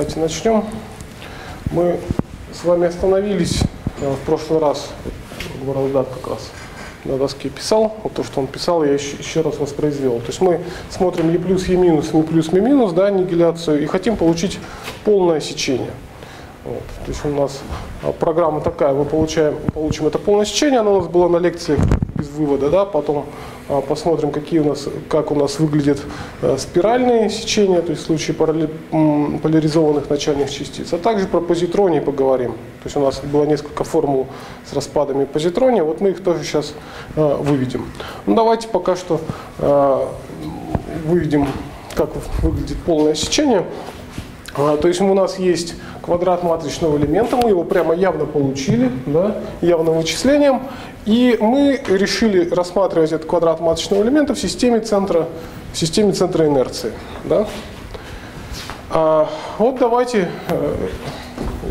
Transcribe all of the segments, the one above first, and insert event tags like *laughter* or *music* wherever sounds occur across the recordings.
Давайте начнем. Мы с вами остановились в прошлый раз, Гвардат как раз на доске писал, вот то, что он писал, я еще, еще раз воспроизвел. То есть мы смотрим Е плюс, Е минус, Ми плюс, Ми минус, да, аннигиляцию, и хотим получить полное сечение. Вот. То есть у нас а, программа такая, мы получаем, получим это полное сечение, оно у нас было на лекции без вывода, да, потом посмотрим, какие у нас, как у нас выглядят а, спиральные сечения, то есть в случае поляризованных начальных частиц, а также про позитронии поговорим. То есть у нас было несколько формул с распадами позитрония, вот мы их тоже сейчас а, выведем. Ну давайте пока что а, выведем, как выглядит полное сечение. А, То есть у нас есть квадрат матричного элемента, мы его прямо явно получили, да, явным вычислением, и мы решили рассматривать этот квадрат матричного элемента в системе центра, в системе центра инерции. Да. А, вот давайте э,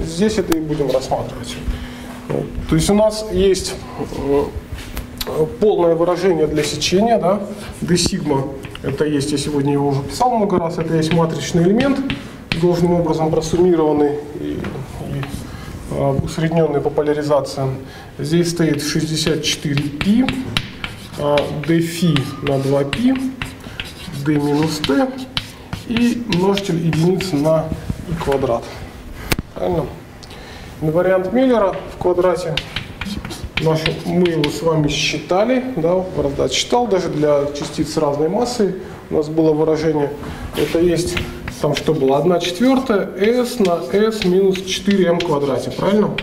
здесь это и будем рассматривать. То есть у нас есть э, полное выражение для сечения, да, d сигма, это есть, я сегодня его уже писал много раз, это есть матричный элемент, должным образом просуммированный и, и а, усредненный по поляризациям. Здесь стоит 64π, а, dφ на 2π, d минус t и множитель единиц на и квадрат. Правильно? Инвариант Миллера в квадрате наш, мы его с вами считали, да, Бороздат считал, даже для частиц разной массы у нас было выражение, это есть, там что было, 1 четвертая s на s минус 4m квадрате, правильно?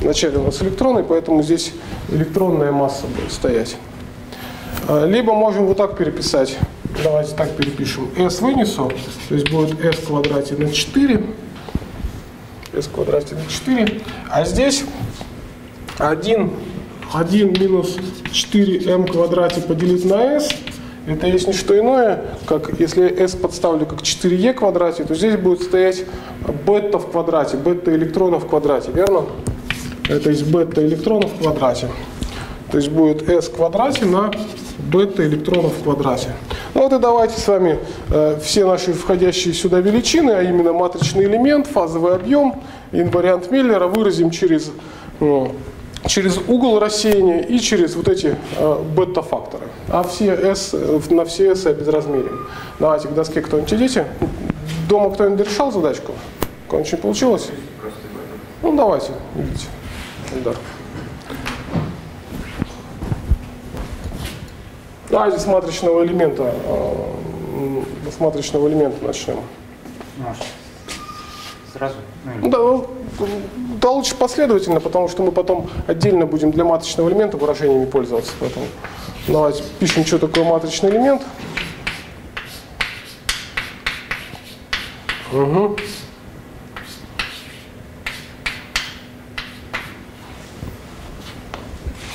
Вначале у нас электроны, поэтому здесь электронная масса будет стоять. А, Либо можем вот так переписать, давайте так перепишем, s вынесу, то есть будет s квадрате на 4, s квадрате на 4, а здесь 1, 1 минус 4m квадрате поделить на s, это есть не что иное, как если s подставлю как 4e квадрате, то здесь будет стоять бета в квадрате, бета электронов в квадрате, верно? Это есть бета электронов в квадрате. То есть будет s в квадрате на бета электронов в квадрате. Ну вот и давайте с вами э, все наши входящие сюда величины, а именно матричный элемент, фазовый объем, инвариант Миллера выразим через ну, через угол рассеяния и через вот эти э, бета-факторы. А все s, э, на все s безразмерим. Давайте к доске кто-нибудь идите. Дома кто-нибудь решал задачку? Не получилось? Ну давайте, идите. Эльдар. Давайте с матричного элемента, э, с матричного элемента начнем. Сразу? Ну, Да, ну, да лучше последовательно, потому что мы потом отдельно будем для матричного элемента выражениями пользоваться. Поэтому давайте пишем, что такое матричный элемент. Угу.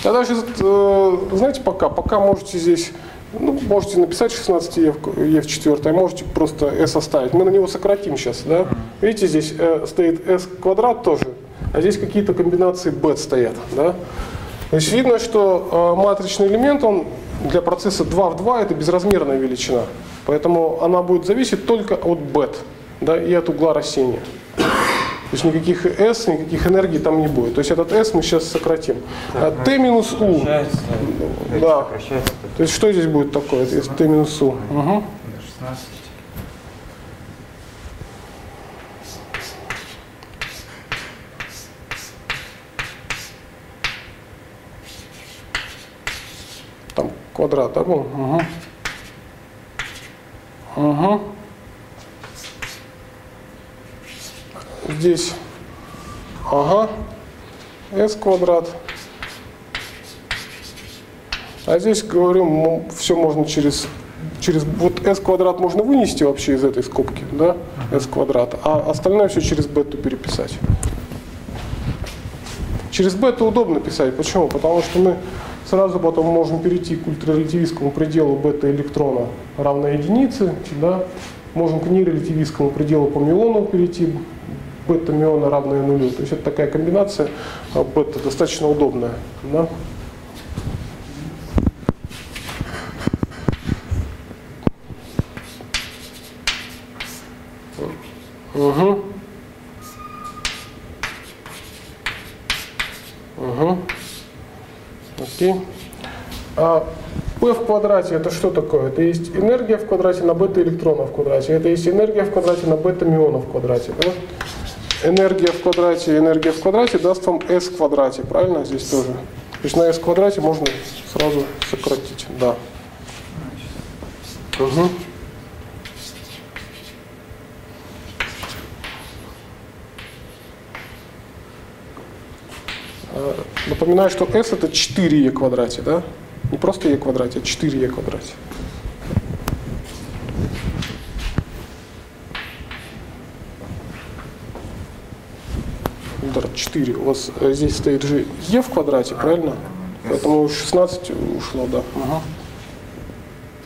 А дальше, э, знаете, пока, пока можете здесь, ну, можете написать 16 Е в, Е в 4, а можете просто S оставить. Мы на него сократим сейчас, да? Видите, здесь э, стоит S квадрат тоже, а здесь какие-то комбинации бет стоят, да? То есть видно, что э, матричный элемент, он для процесса 2 в 2 это безразмерная величина. Поэтому она будет зависеть только от бет, да, и от угла рассеяния. То есть никаких S, никаких энергий там не будет. То есть этот S мы сейчас сократим. А T минус U. Да. То есть что здесь будет такое, T минус U? Угу. до 16. Там квадрат, да, был? Угу. Угу. Здесь, ага, s квадрат. А здесь, говорю, все можно через, через, вот s квадрат можно вынести вообще из этой скобки, да, s квадрат, а остальное все через бету переписать. Через бету удобно писать. Почему? Потому что мы сразу потом можем перейти к ультрарелятивистскому пределу бета-электрона равно единице. Да? Можем к нерелятивистскому пределу по миону перейти, бета-миона равная нулю. То есть это такая комбинация а, бета достаточно удобная. Да? Угу. Окей. А P в квадрате это что такое? Это есть энергия в квадрате на бета электрона в квадрате. Это есть энергия в квадрате на бета миона в квадрате. Да? Энергия в квадрате, энергия в квадрате даст вам S в квадрате, правильно? Здесь тоже. То есть на S в квадрате можно сразу сократить. Да. Угу. Напоминаю, что S это 4e квадрате, да? Не просто e квадрате, а 4e квадрате. Удар 4. У вас э, здесь стоит же e в квадрате, правильно? Поэтому 16 ушло, да. Ага.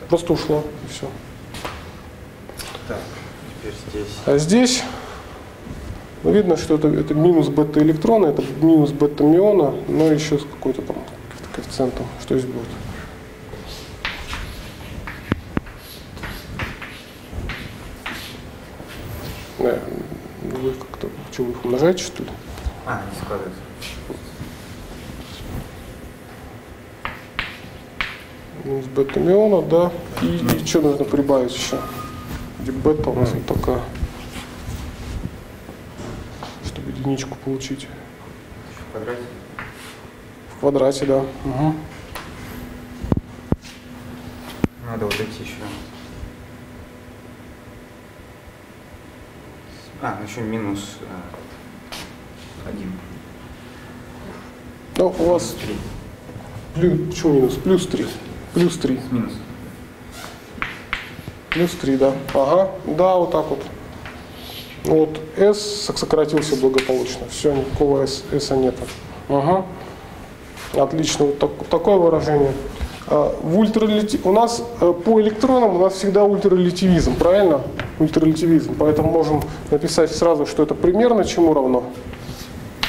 Просто ушло, и все. Так, теперь здесь. А здесь ну, видно, что это, это минус бета электрона, это минус бета миона, но еще с какой-то там коэффициентом. Что здесь будет? Да, вы как-то, что вы их умножаете, что ли? А, не складывается. Минус бета миона, да. И, и что нужно прибавить еще? Где бета у нас вот такая. Чтобы единичку получить. В квадрате. В квадрате, да. Угу. Надо вот эти еще. А, ну еще минус э, один. Ну, у вас Три. плюс, почему минус? Плюс 3. Плюс 3. Минус. Плюс 3, да. Ага, да, вот так вот. Вот S сократился благополучно. Все, никакого S, S нет. Ага. Отлично, вот так- такое выражение. А, В ультралити... У нас э, по электронам у нас всегда ультрарелятивизм, правильно? Ультрарелятивизм. Поэтому можем написать сразу, что это примерно чему равно.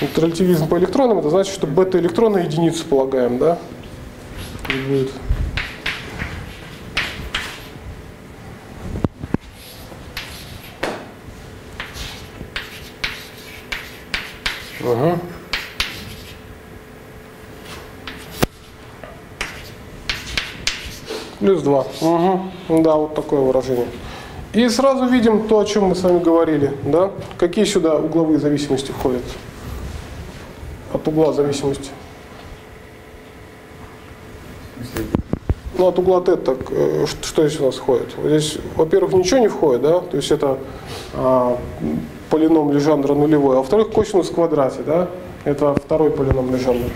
Ультрарелятивизм по электронам, это значит, что бета-электроны единицу полагаем, да? Будет. Ага. Плюс 2. Угу. Да, вот такое выражение. И сразу видим то, о чем мы с вами говорили. Да? Какие сюда угловые зависимости входят? От угла зависимости. Ну, от угла Т, так, э, что здесь у нас входит? Здесь, во-первых, ничего не входит, да? То есть это а, полином Лежандра нулевой. А во-вторых, косинус в квадрате, да? Это второй полином Лежандра.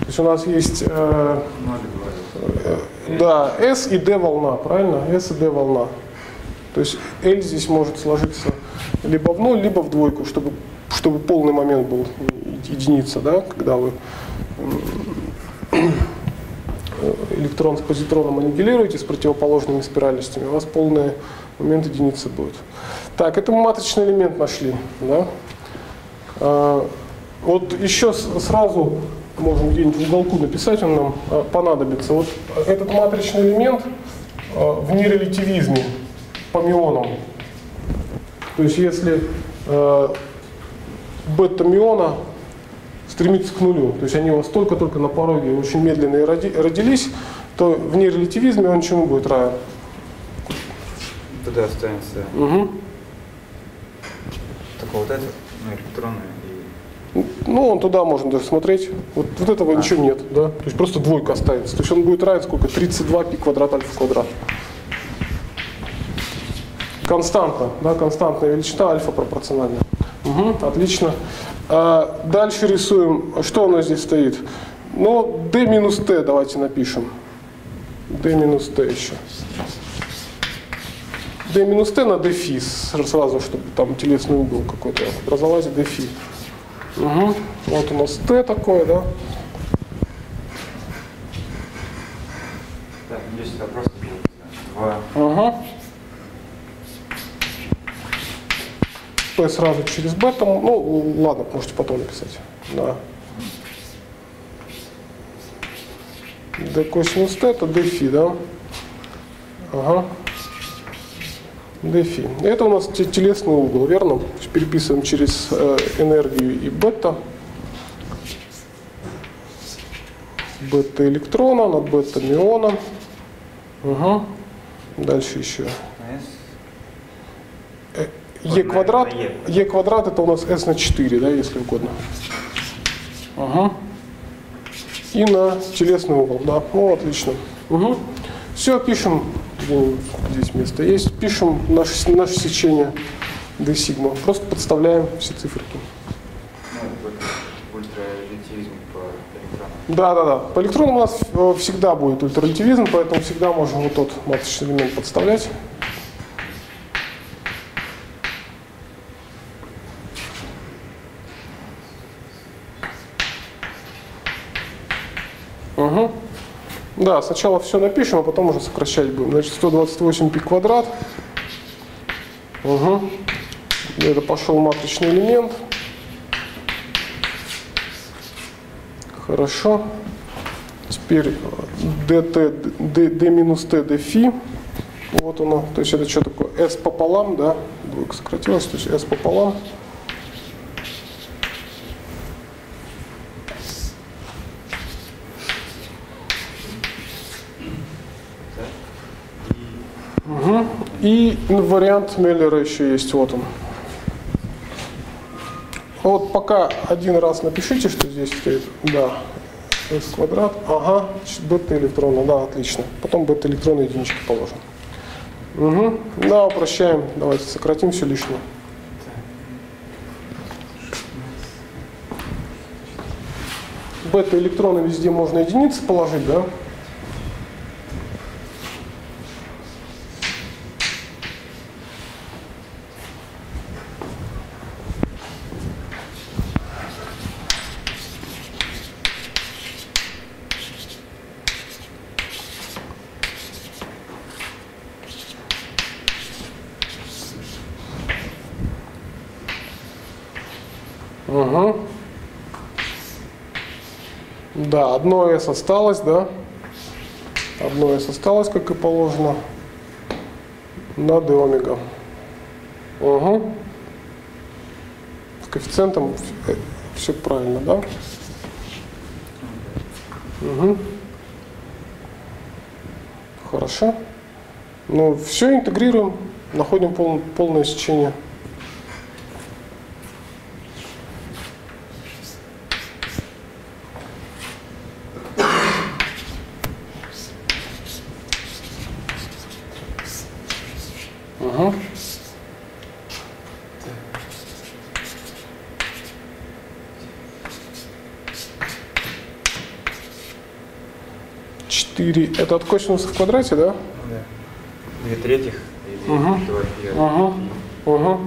То есть у нас есть э. Э, Да, S и D волна, правильно? S и D волна. То есть L здесь может сложиться либо в ноль, либо в двойку, чтобы, чтобы полный момент был единица, да, когда вы м, электрон с позитроном аннигилируете с противоположными спиральностями, у вас полный момент единицы будет. Так, это мы матричный элемент нашли, да? А, Вот еще сразу можем где-нибудь в уголку написать, он нам а, понадобится. Вот этот матричный элемент а, в нерелятивизме по мионам. То есть если э, бета миона стремится к нулю, то есть они у вас только-только на пороге очень медленные роди- родились, то в нерелятивизме он чему будет равен? Туда останется Угу. Только вот этот, ну, и... Ну, он туда можно даже смотреть. Вот, вот этого ничего нет, да? То есть просто двойка останется. То есть он будет равен сколько? 32 пи квадрат альфа квадрат. Константа, да, константная величина альфа пропорциональная. Угу, отлично. А, дальше рисуем. Что у нас здесь стоит? Ну, d минус t давайте напишем. d минус t еще. D минус t на фи сразу, чтобы там телесный угол какой-то образовать d фи. Угу. Вот у нас Т такое, да? Так, просто будет два. Ага. П сразу через бета. Ну, ладно, можете потом написать. Да. D косинус Т это D фи, да? Ага. D фи. Это у нас те- телесный угол, верно? Переписываем через э, энергию и бета. бета-электрона над бета-мионом. Угу. Дальше еще. S. Е квадрат. Е квадрат это у нас s на 4, да, если угодно. Ага. И на телесный угол, да. Ну, отлично. Угу. Все, пишем, здесь место есть, пишем наше, наше сечение d сигма. Просто подставляем все циферки. Ну. Да, да, да. По электронам у нас э, всегда будет ультрарелятивизм, поэтому всегда можем вот тот маточный элемент подставлять. Угу. Да, сначала все напишем, а потом уже сокращать будем. Значит, 128 пи квадрат. Угу. Это пошел матричный элемент. Хорошо. Теперь dt, d, d минус t, d фи. Вот оно. То есть это что такое? s пополам, да? Двойка сократилась, то есть s пополам. И вариант Меллера еще есть, вот он. Вот пока один раз напишите, что здесь стоит, да, s квадрат, ага, бета электрона, да, отлично. Потом бета электроны единички положим. Угу. Да, упрощаем, давайте сократим все лишнее. Бета электроны везде можно единицы положить, да? Угу. Да, одно S осталось, да? Одно S осталось, как и положено. На d омега. Угу. С коэффициентом все правильно, да? Угу. Хорошо. Ну, все интегрируем, находим пол, полное сечение. Угу. Четыре. Это от косинуса в квадрате, да? Да. Две третьих или Мгм. два пи. Угу. Угу.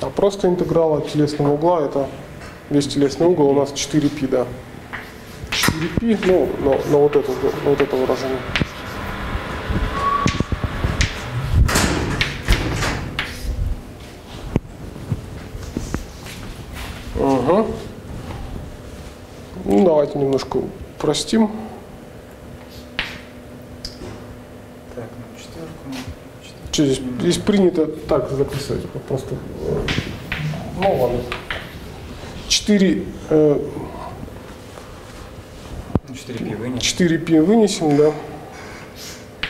А просто интеграл от телесного угла это весь телесный угол у нас 4π, да. 4π, ну, на, на вот, это, на вот это выражение. Угу. Ну, давайте немножко упростим. Так, ну четверку. четверку. Что здесь? Здесь принято так записывать. вот Просто. э, Ну ладно. 4, э, Ну, 4 пи вынес. 4 пи вынесем, да.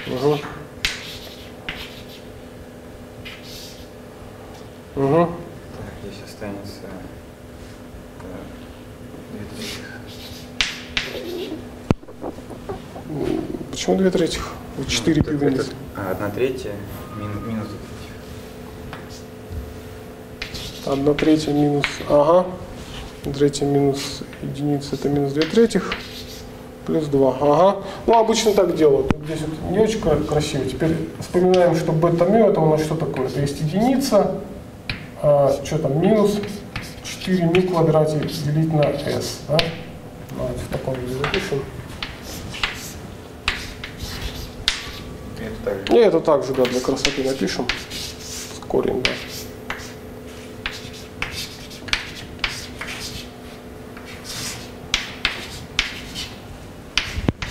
Угу. Угу. Так, здесь останется э, две третьих. Почему две третьих? Вот 4 Ну, пи так вынесем. это, а, одна третья мин- минус две третьих. Одна третья минус, ага, третья минус единица, это минус две третьих, плюс 2, ага. Ну, обычно так делают, здесь вот не очень кра- красиво. Теперь вспоминаем, что бета-мю это у нас что такое? Это есть единица, а, что там, минус 4 ми в квадрате делить на s, да? Давайте в таком виде запишем. И это так же. И это также, да, для красоты напишем. Корень, да.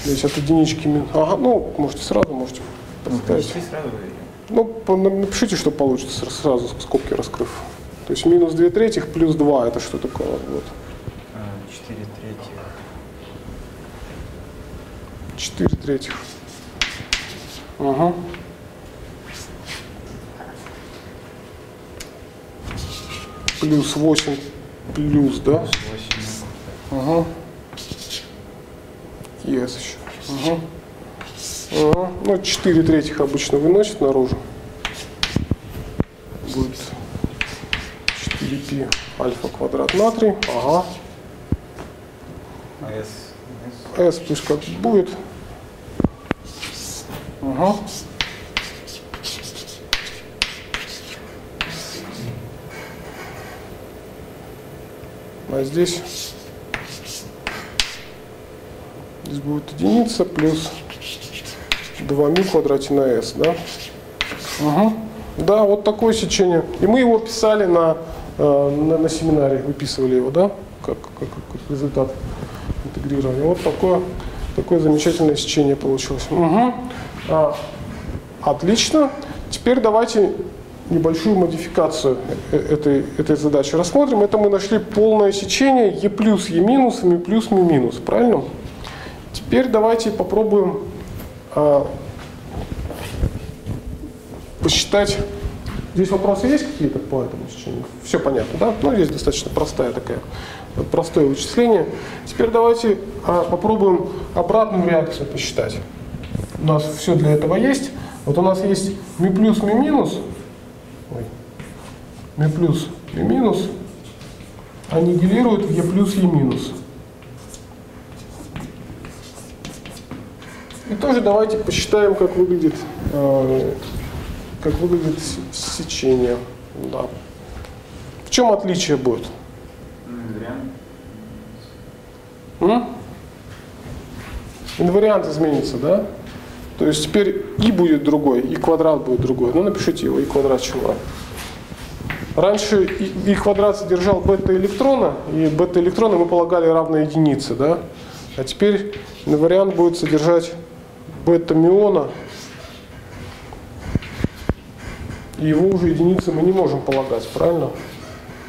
Здесь от единички мин. Ага, ну, можете сразу, можете Ну, поставить. сразу Ну, напишите, что получится, сра- сразу скобки раскрыв. То есть минус 2 третьих плюс 2, это что такое? А, 4 третьих. 4 третьих. Ага. Плюс 8 плюс, да? Плюс 8. Ага. Есть еще. Ага. Ага. Ну, 4 третьих обычно выносит наружу. Будет 4π альфа квадрат натрий. Ага. А S? S пусть как будет. Ага. А здесь, здесь будет единица плюс 2 ми в квадрате на s, да? Ага. Да, вот такое сечение. И мы его писали на, э, на, на семинаре, выписывали его, да, как, как, как результат интегрирования. Вот такое, такое замечательное сечение получилось. Угу. А, отлично. Теперь давайте небольшую модификацию э- этой, этой задачи рассмотрим. Это мы нашли полное сечение Е плюс Е минус, Ми плюс Ми минус. Правильно? Теперь давайте попробуем а, посчитать. Здесь вопросы есть какие-то по этому сечению? Все понятно, да? Ну, здесь достаточно простая такая, простое вычисление. Теперь давайте а, попробуем обратную реакцию посчитать. У нас все для этого есть. Вот у нас есть ми плюс, ми минус. Ой. Ми плюс, ми минус аннигилирует в Е плюс, Е минус. И тоже давайте посчитаем, как выглядит, э, как выглядит сечение. Да. В чем отличие будет? Ну, вариант. М? Инвариант изменится, да? То есть теперь и будет другой, и квадрат будет другой. Ну, напишите его, и квадрат чего. Раньше и, квадрат содержал бета-электрона, и бета-электроны мы полагали равно единице, да? А теперь инвариант будет содержать бета-миона, и его уже единицы мы не можем полагать, правильно?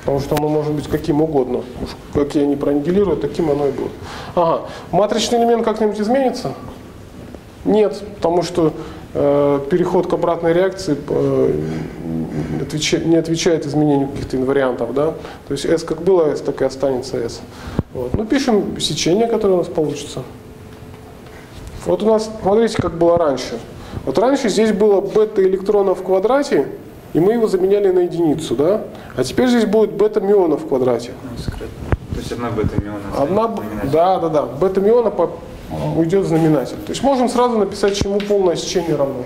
Потому что оно может быть каким угодно. Уж какие они проаннигилируют, таким оно и будет. Ага. Матричный элемент как-нибудь изменится? Нет, потому что э, переход к обратной реакции э, не отвеча- не отвечает изменению каких-то инвариантов. Да? То есть S как было S, так и останется S. Вот. Ну, пишем сечение, которое у нас получится. Вот у нас, смотрите, как было раньше. Вот раньше здесь было бета-электрона в квадрате, и мы его заменяли на единицу, да? А теперь здесь будет бета-миона в квадрате. Ну. То есть одна бета-миона. Одна, да, да, да, бета-миона по- уйдет в знаменатель. То есть можем сразу написать, чему полное сечение равно.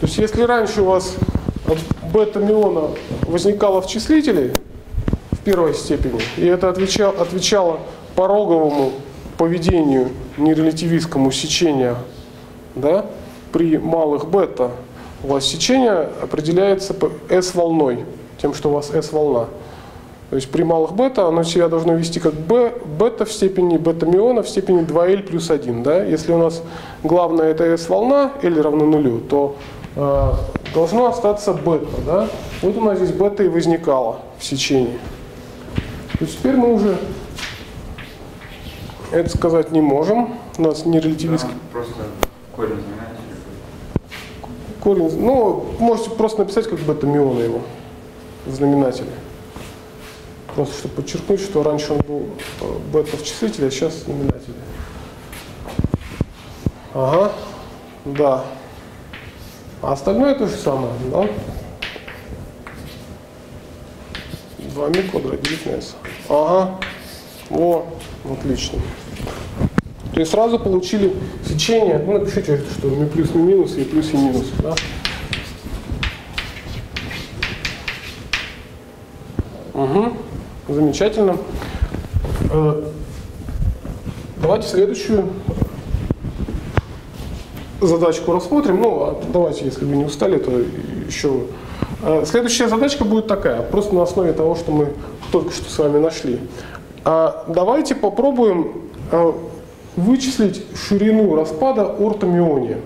То есть если раньше у вас бета-миона возникала в числителе в первой степени, и это отвечало, отвечало пороговому поведению нерелятивистскому сечения да, при малых бета, у вас сечение определяется S-волной, тем, что у вас S-волна. То есть при малых бета оно себя должно вести как b, бета в степени бета-миона в степени 2L плюс 1. Да? Если у нас главное это S-волна, L равно нулю, то э, должно остаться бета. Да? Вот у нас здесь бета и возникала в сечении. То есть теперь мы уже это сказать не можем. У нас не релятивистский Да, просто корень знаменателя будет. корень. Ну, можете просто написать как бета-миона его в знаменателе. Просто чтобы подчеркнуть, что раньше он был э, бета в числителе, а сейчас в знаменателе. Ага, да. А остальное то же самое, да? 2 ми квадрат. Ага. О, отлично. То есть сразу получили сечение, ну напишите, что ми плюс, ми минус, и плюс, и минус. Да? Угу. Замечательно. Э, Давайте следующую задачку рассмотрим. Ну, а давайте, если вы не устали, то еще. Э, Следующая задачка будет такая, просто на основе того, что мы только что с вами нашли. А Давайте попробуем э, вычислить ширину распада ортомиония.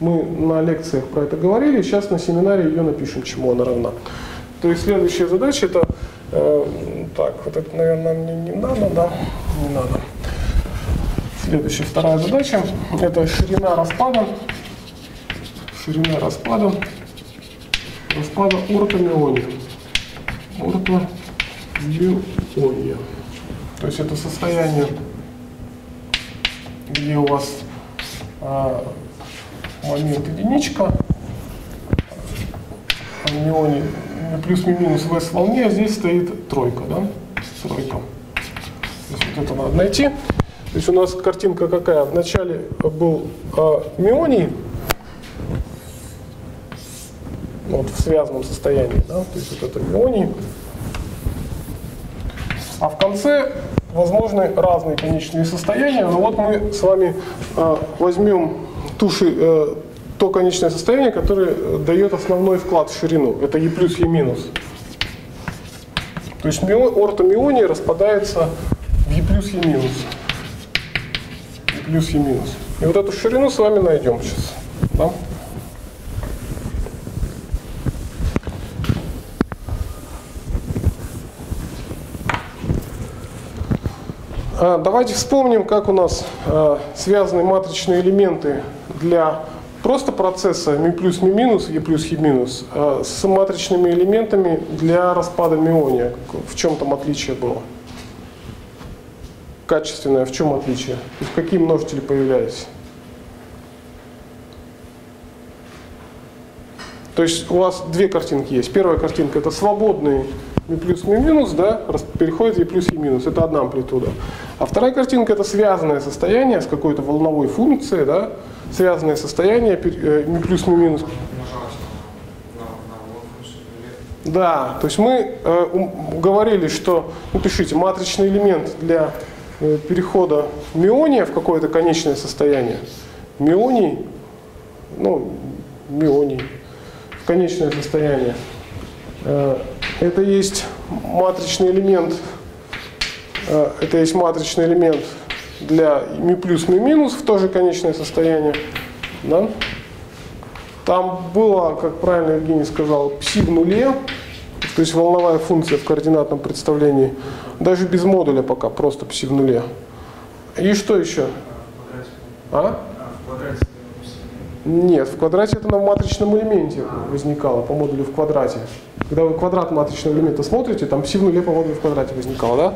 Мы на лекциях про это говорили, сейчас на семинаре ее напишем, чему она равна. То есть следующая задача это, так, вот это, наверное, мне не надо, да, не надо. Следующая, вторая задача, это ширина распада, ширина распада, распада ортомиония. Ортомиония. То есть это состояние, где у вас а, момент единичка, в неоне плюс минус в s волне, а здесь стоит тройка, да? Тройка. То есть вот это надо найти. То есть у нас картинка какая? Вначале был э, мионий, вот в связанном состоянии, да? то есть вот это мионий. А в конце возможны разные конечные состояния. Но вот мы с вами э, возьмем туши, э, то конечное состояние, которое э, дает основной вклад в ширину. Это E плюс E минус. То есть ортомионий распадается в E плюс E минус. E плюс E минус. И вот эту ширину с вами найдем сейчас. Да? А, давайте вспомним, как у нас а, связаны матричные элементы для просто процесса ми плюс ми минус, е плюс е минус а с матричными элементами для распада миония. В чем там отличие было? Качественное, в чем отличие? То есть какие множители появлялись? То есть у вас две картинки есть. Первая картинка это свободные ми плюс ми минус, да, переходит е плюс е минус. Это одна амплитуда. А вторая картинка это связанное состояние с какой-то волновой функцией, да, связанное состояние э, ми плюс ми минус. Да, то есть мы э, говорили, что, ну пишите, матричный элемент для э, перехода миония в какое-то конечное состояние. Мионий, ну, мионий, в конечное состояние. Э, это есть матричный элемент, э, это есть матричный элемент для ми плюс, ми минус в то же конечное состояние. Да? Там было, как правильно Евгений сказал, пси в нуле, то есть волновая функция в координатном представлении, даже без модуля пока, просто пси в нуле. И что еще? А? Нет, в квадрате это на матричном элементе возникало по модулю в квадрате. Когда вы квадрат матричного элемента смотрите, там пси в нуле по модулю в квадрате возникало, да?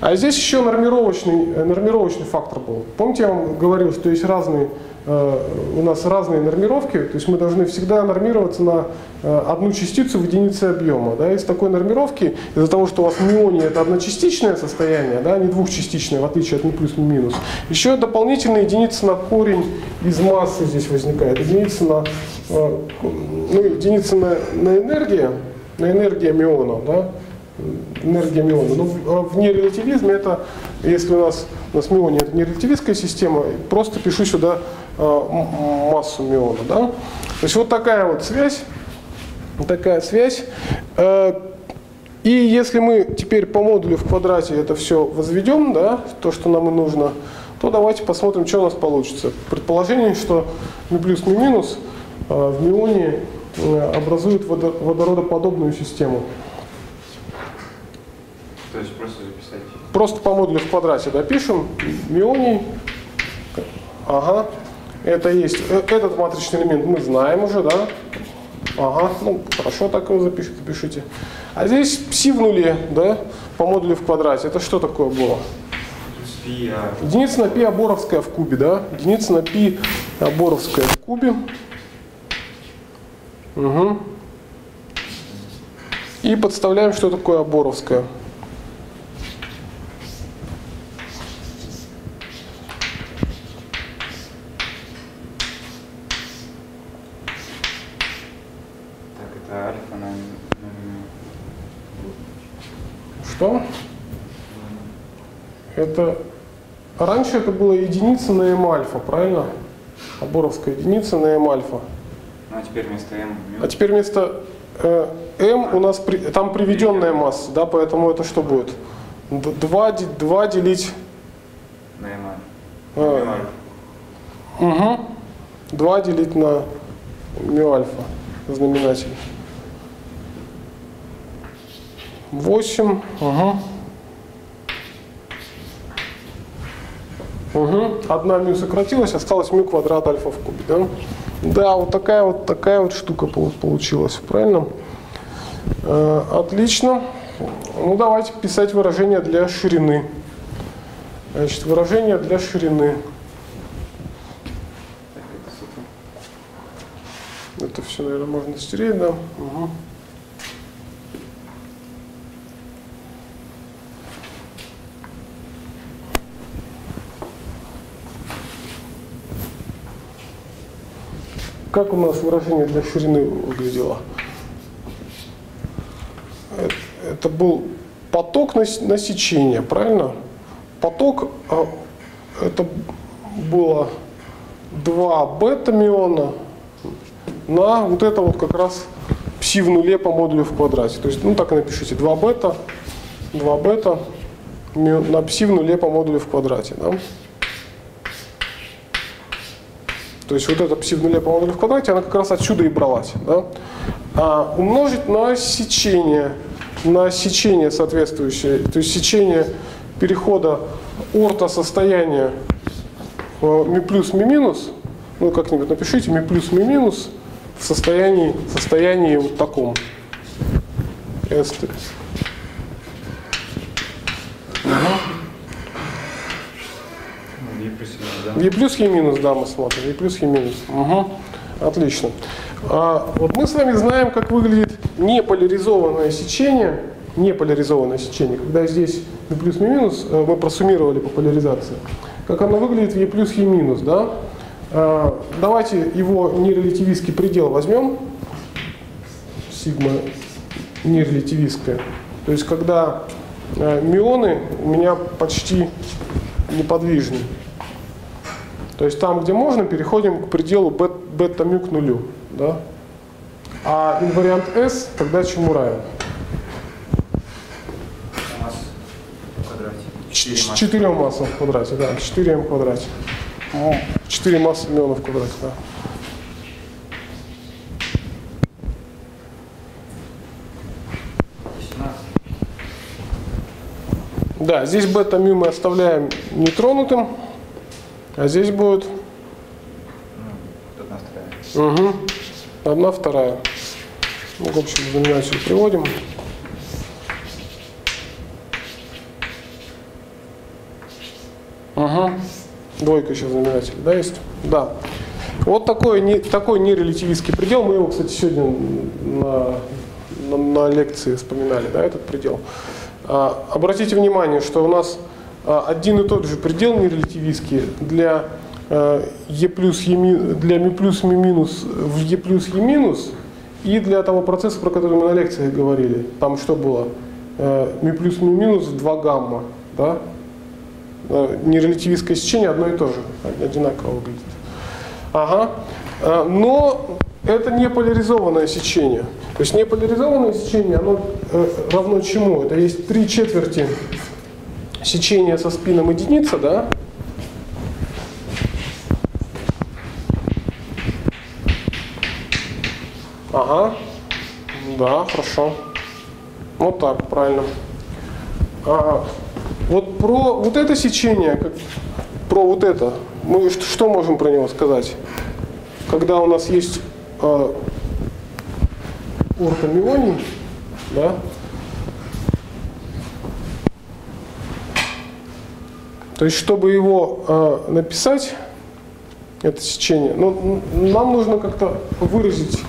А здесь еще нормировочный, э, нормировочный фактор был. Помните, я вам говорил, что есть разные, э, у нас разные нормировки, то есть мы должны всегда нормироваться на э, одну частицу в единице объема. Да? Из такой нормировки, из-за того, что у вас миония это одночастичное состояние, да, не двухчастичное, в отличие от ми плюс, ми минус, еще дополнительная единица на корень из массы здесь возникает. Единица на, ну, единица на, на энергия, на энергия миона, да? энергия миона. Но в, а в нерелятивизме это, если у нас, у нас мионе это нерелятивистская система, просто пишу сюда э, массу миона. Да? То есть вот такая вот связь, такая связь. Э, и если мы теперь по модулю в квадрате это все возведем, да, то, что нам и нужно, то давайте посмотрим, что у нас получится. Предположение, что ми плюс, ми минус э, в мионе образуют водородоподобную систему. То есть просто записать? Просто по модулю в квадрате допишем. Мионий. Ага. Это есть. Э, этот матричный элемент мы знаем уже, да? Ага, ну хорошо, так его запишите, запишите. А здесь пси в нуле, да, по модулю в квадрате. Это что такое было? А Единица на пи оборовская в кубе, да? Единица на пи оборовская в кубе. Угу. И подставляем, что такое Оборовская. Так, это альфа на... Что? Это раньше это было единица на М альфа, правильно? Оборовская единица на М альфа. Ну а теперь вместо m. А теперь вместо э, m у нас при, там приведенная масса, да, поэтому это что будет? 2, 2 делить на m. Э, угу. 2 делить на мю альфа знаменатель. 8. Угу. Угу. Одна мю сократилась, осталось мю квадрат альфа в кубе. Да, да вот такая вот такая вот штука получилась. Правильно? Э, отлично. Ну давайте писать выражение для ширины. Значит, выражение для ширины. Это все, наверное, можно стереть, да? Угу. Как у нас выражение для ширины выглядело? Это был поток на сечение, правильно? Поток а, это было два бета-миона на вот это вот как раз пси в нуле по модулю в квадрате. То есть, ну так и напишите, 2 бета, 2 бета на пси в нуле по модулю в квадрате. Да? То есть вот эта пси в нуле по модулю в квадрате, она как раз отсюда и бралась. Да? А умножить на сечение, на сечение соответствующее, то есть сечение перехода орта состояния э, ми плюс ми минус, ну как-нибудь напишите ми плюс ми минус в состоянии, состоянии вот таком. S. Е плюс, Е минус, да, мы смотрим. Е плюс, Е минус. Угу. Отлично. А, вот мы с вами знаем, как выглядит неполяризованное сечение. Неполяризованное сечение. Когда здесь Е плюс, Е минус, э, мы просуммировали по поляризации. Как оно выглядит в Е плюс, Е минус, да? А, давайте его нерелятивистский предел возьмем. Сигма нерелятивистская. То есть когда э, мионы у меня почти неподвижны. То есть там, где можно, переходим к пределу бета-мю к нулю. Да? А инвариант S тогда чему равен? Четырем массам в квадрате, да, 4m в квадрате. 4 массы миллионов в квадрате, да. Да, здесь бета-мю мы оставляем нетронутым. А здесь будет? Одна вторая. Угу. Одна вторая. Ну, в общем, знаменатель приводим. Угу. Двойка еще знаменатель, да, есть? Да. Вот такой, не, такой нерелятивистский предел. Мы его, кстати, сегодня на, на, на лекции вспоминали, да, этот предел. А, обратите внимание, что у нас а, один и тот же предел нерелятивистский для Е плюс Е для ми плюс ми минус в Е плюс Е минус и для того процесса, про который мы на лекциях говорили. Там что было? Э, ми плюс ми минус в 2 гамма. Да? Э, нерелятивистское сечение одно и то же, одинаково выглядит. Ага. Но это не поляризованное сечение. То есть неполяризованное сечение, оно равно чему? Это есть три четверти сечение со спином единица, да? Ага. Да, хорошо. Вот так, правильно. А, вот про вот это сечение, как, про вот это, мы что можем про него сказать? Когда у нас есть э, ортомионий, да, То есть, чтобы его э, написать, это сечение, ну, нам нужно как-то выразить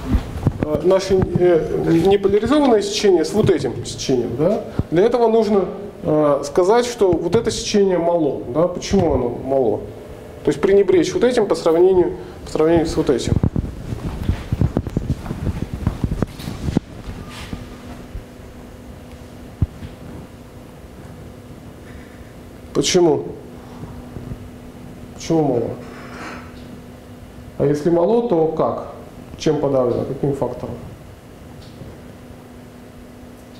э, наше э, неполяризованное сечение с вот этим сечением. Да? Для этого нужно э, сказать, что вот это сечение мало. Да? Почему оно мало? То есть пренебречь вот этим по сравнению, по сравнению с вот этим. Почему? Почему мало? А если мало, то как? Чем подавлено? Каким фактором?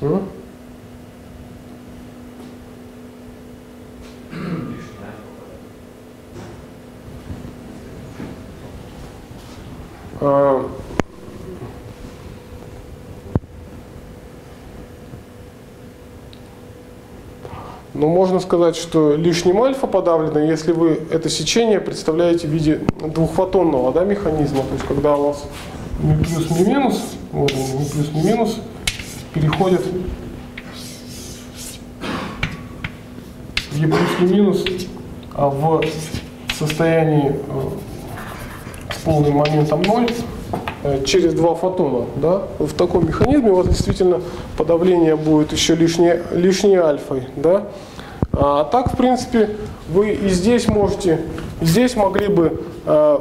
М? Но можно сказать, что лишним альфа подавлено, если вы это сечение представляете в виде двухфотонного да, механизма. То есть когда у вас ми плюс, ми минус, вот он, ми плюс, ми минус, переходит в плюс, ми минус а в состоянии э, с полным моментом 0 э, через два фотона. Да? В таком механизме у вас действительно подавление будет еще лишнее, лишней альфой. Да? А так, в принципе, вы и здесь можете, здесь могли бы э,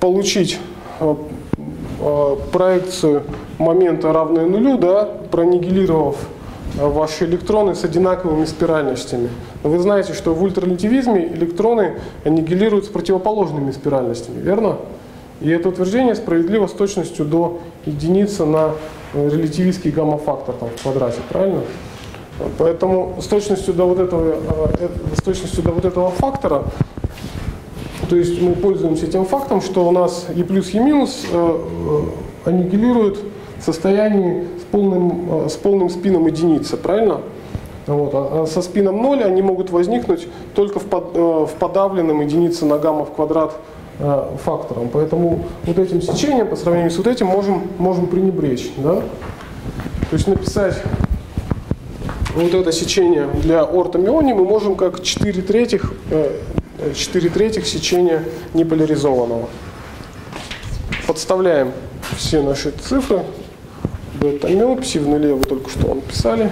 получить э, э, проекцию момента равную нулю, да, проаннигилировав э, ваши электроны с одинаковыми спиральностями. Но вы знаете, что в ультрарелятивизме электроны аннигилируют с противоположными спиральностями, верно? И это утверждение справедливо с точностью до единицы на э, релятивистский гамма-фактор в квадрате, правильно? Поэтому с точностью до вот этого, э, э, с точностью до вот этого фактора, то есть мы пользуемся тем фактом, что у нас E плюс E минус э, э, аннигилирует состояние с полным, с полным спином единицы, правильно? Вот. А а со спином 0 они могут возникнуть только в, под, в подавленном единице на гамма в квадрат фактором. Поэтому вот этим сечением по сравнению с вот этим можем, можем пренебречь. Да? То есть написать вот это сечение для ортомионии мы можем как 4 третьих, э, 4 третьих сечения неполяризованного. Подставляем все наши цифры. Бета-мё, пси в нуле вы только что написали.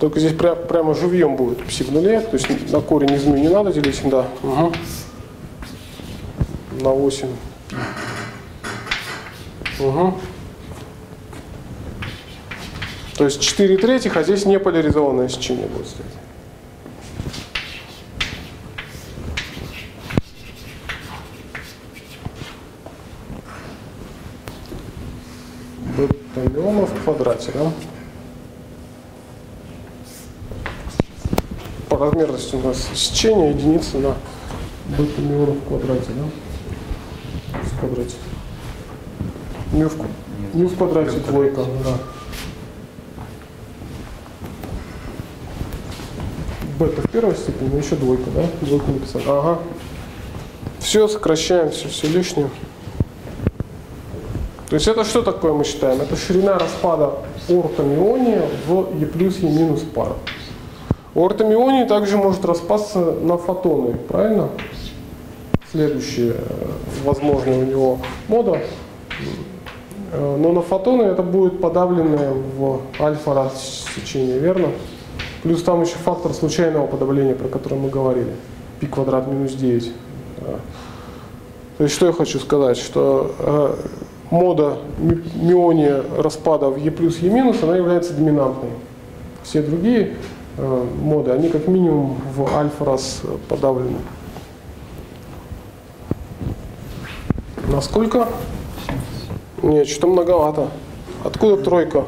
Только здесь пря- прямо живьем будет пси в нуле, то есть на корень из не надо делить, да. Угу. На 8. Угу. То есть 4 третьих, а здесь не поляризованное сечение будет стоять. Бетамиона в квадрате, да? По размерности у нас сечение единицы на бетамиона в квадрате, да? В квадрате. Мю в, мю в квадрате двойка, да. Бета в первой степени, но еще двойка, да? Двойку написали. Ага. Все, сокращаем, все, все лишнее. То есть это что такое мы считаем? Это ширина распада ортомиония в Е плюс Е минус пара. Ортомионий также может распасться на фотоны, правильно? Следующая э, возможная у него мода. Э, Но на фотоны это будет подавленное в альфа раз сечение, верно? Плюс там еще фактор случайного подавления, про который мы говорили. Пи квадрат минус 9. Да. То есть что я хочу сказать, что э, мода ми- миония распада в Е плюс Е минус, она является доминантной. Все другие э, моды, они как минимум в альфа раз подавлены. Насколько? Нет, что-то многовато. Откуда тройка?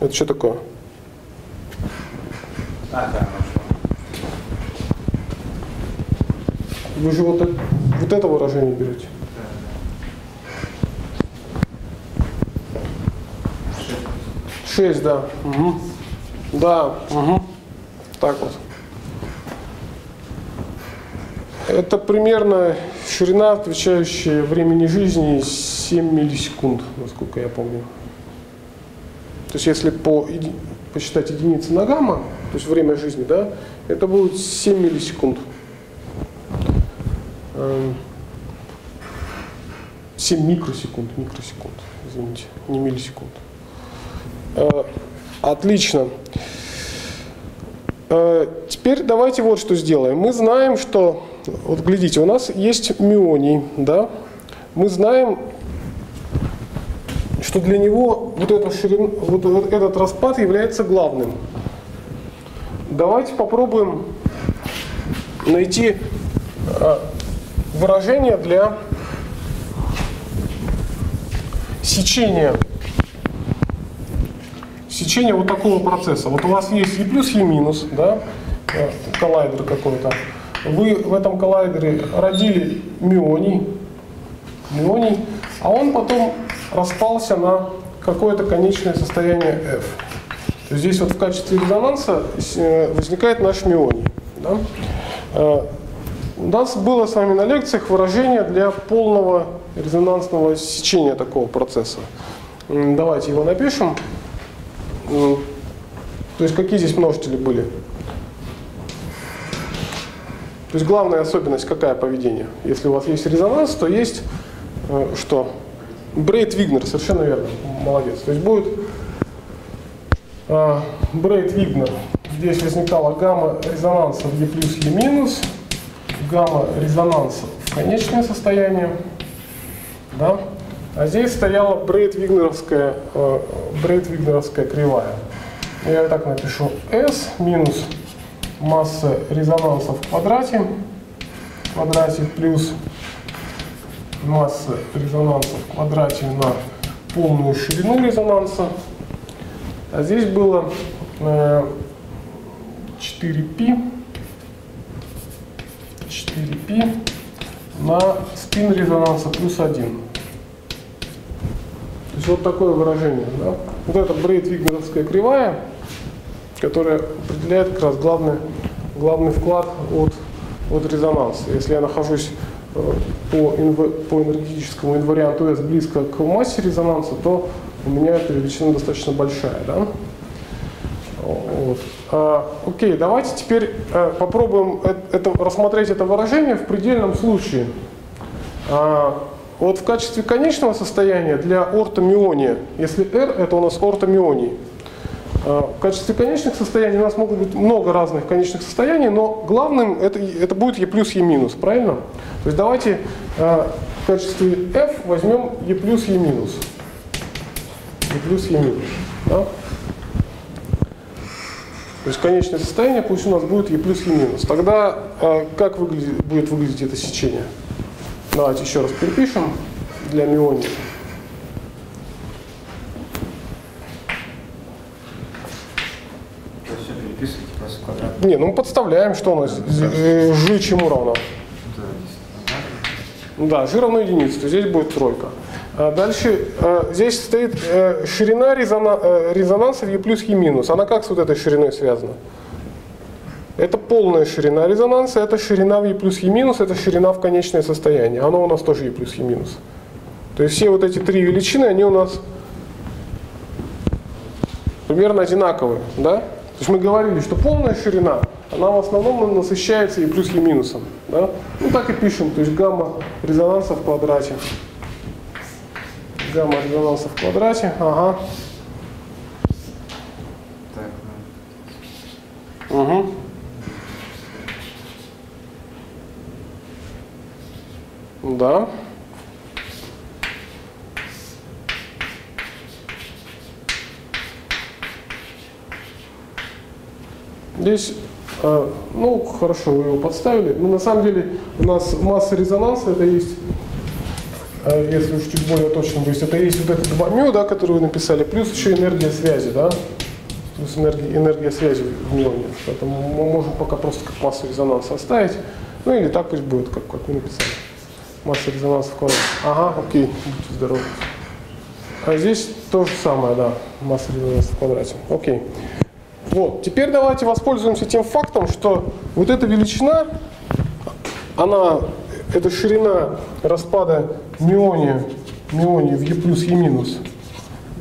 Это что такое? А. Вы же вот, вот это выражение берете. Шесть, да. Мгм. Да. мгм. Так вот. Это примерно ширина, отвечающая времени жизни 7 миллисекунд, насколько я помню. То есть если по, посчитать единицы на гамма, есть время жизни, да, это будет 7 миллисекунд. Эм, 7 микросекунд, микросекунд, извините, не миллисекунд. Э, Отлично. Э, Теперь давайте вот что сделаем. Мы знаем, что, вот глядите, у нас есть мионий, да? Мы знаем, что для него вот, эта ширина, вот этот распад является главным. Давайте попробуем найти э, выражение для сечения сечение вот такого процесса. Вот у вас есть Е плюс, Е минус, да, э, коллайдер какой-то. Вы в этом коллайдере родили мионий, мионий, а он потом распался на какое-то конечное состояние f. То есть здесь вот в качестве резонанса э, возникает наш мионий. Да? Э, у нас было с вами на лекциях выражение для полного резонансного сечения такого процесса. Давайте его напишем. То есть какие здесь множители были? То есть главная особенность какая поведение? Если у вас есть резонанс, то есть э, что? Брейд Вигнер, совершенно верно, молодец. То есть будет Брейд Вигнер. Здесь возникала гамма резонанса в E плюс E минус, гамма резонанса в конечное состояние. Да? А здесь стояла Брейд-Вигнеровская э, Брейд кривая. Я так напишу. S минус масса резонанса в квадрате, в квадрате плюс масса резонанса в квадрате на полную ширину резонанса. А здесь было э, 4π 4π на спин резонанса плюс 1. То есть вот такое выражение. Да? Вот это Брейт-Вигнеровская кривая, которая определяет как раз главный, главный вклад от, от резонанса. Если я нахожусь э, по, инв, по энергетическому инварианту S близко к массе резонанса, то у меня эта величина достаточно большая. Да? Вот. А, окей, давайте теперь а, попробуем это, рассмотреть это выражение в предельном случае. А, вот в качестве конечного состояния для ортомиония, если R это у нас ортомионий, а, в качестве конечных состояний у нас могут быть много разных конечных состояний, но главным это, это будет E плюс E минус, правильно? То есть давайте а, в качестве F возьмем E плюс E минус. Плюс E минус. Да? То есть конечное состояние пусть у нас будет E плюс E минус. Тогда э, как выглядит, будет выглядеть это сечение? Давайте еще раз перепишем для мионии. Не, ну мы подставляем, что у нас G чему равно? Да, G равно единице, то здесь будет тройка. А дальше а, здесь стоит э, ширина э, резонанса E плюс E минус. Она как с вот этой шириной связана? Это полная ширина резонанса, это ширина в E плюс E минус, это ширина в конечное состояние. Оно у нас тоже E плюс E минус. То есть все вот эти три величины, они у нас примерно одинаковые. Да? То есть мы говорили, что полная ширина, она в основном насыщается E плюс E минусом. Да? Ну так и пишем, то есть гамма резонанса в квадрате гамма резонанса в квадрате. Ага. Так. Угу. Да. Здесь, э, ну хорошо, вы его подставили. Но на самом деле у нас масса резонанса это есть а если уж чуть более точно быть, это есть вот это 2 мю, да, который вы написали, плюс еще энергия связи, да, плюс энергия, энергия связи в мионе. Поэтому мы можем пока просто как массу резонанса оставить, ну или так пусть будет, как, как вы написали. Масса резонанса в квадрате. Ага, окей, будьте здоровы. А здесь то же самое, да, масса резонанса в квадрате. Окей. Вот, теперь давайте воспользуемся тем фактом, что вот эта величина, она это ширина распада миония, миония в Е плюс Е минус,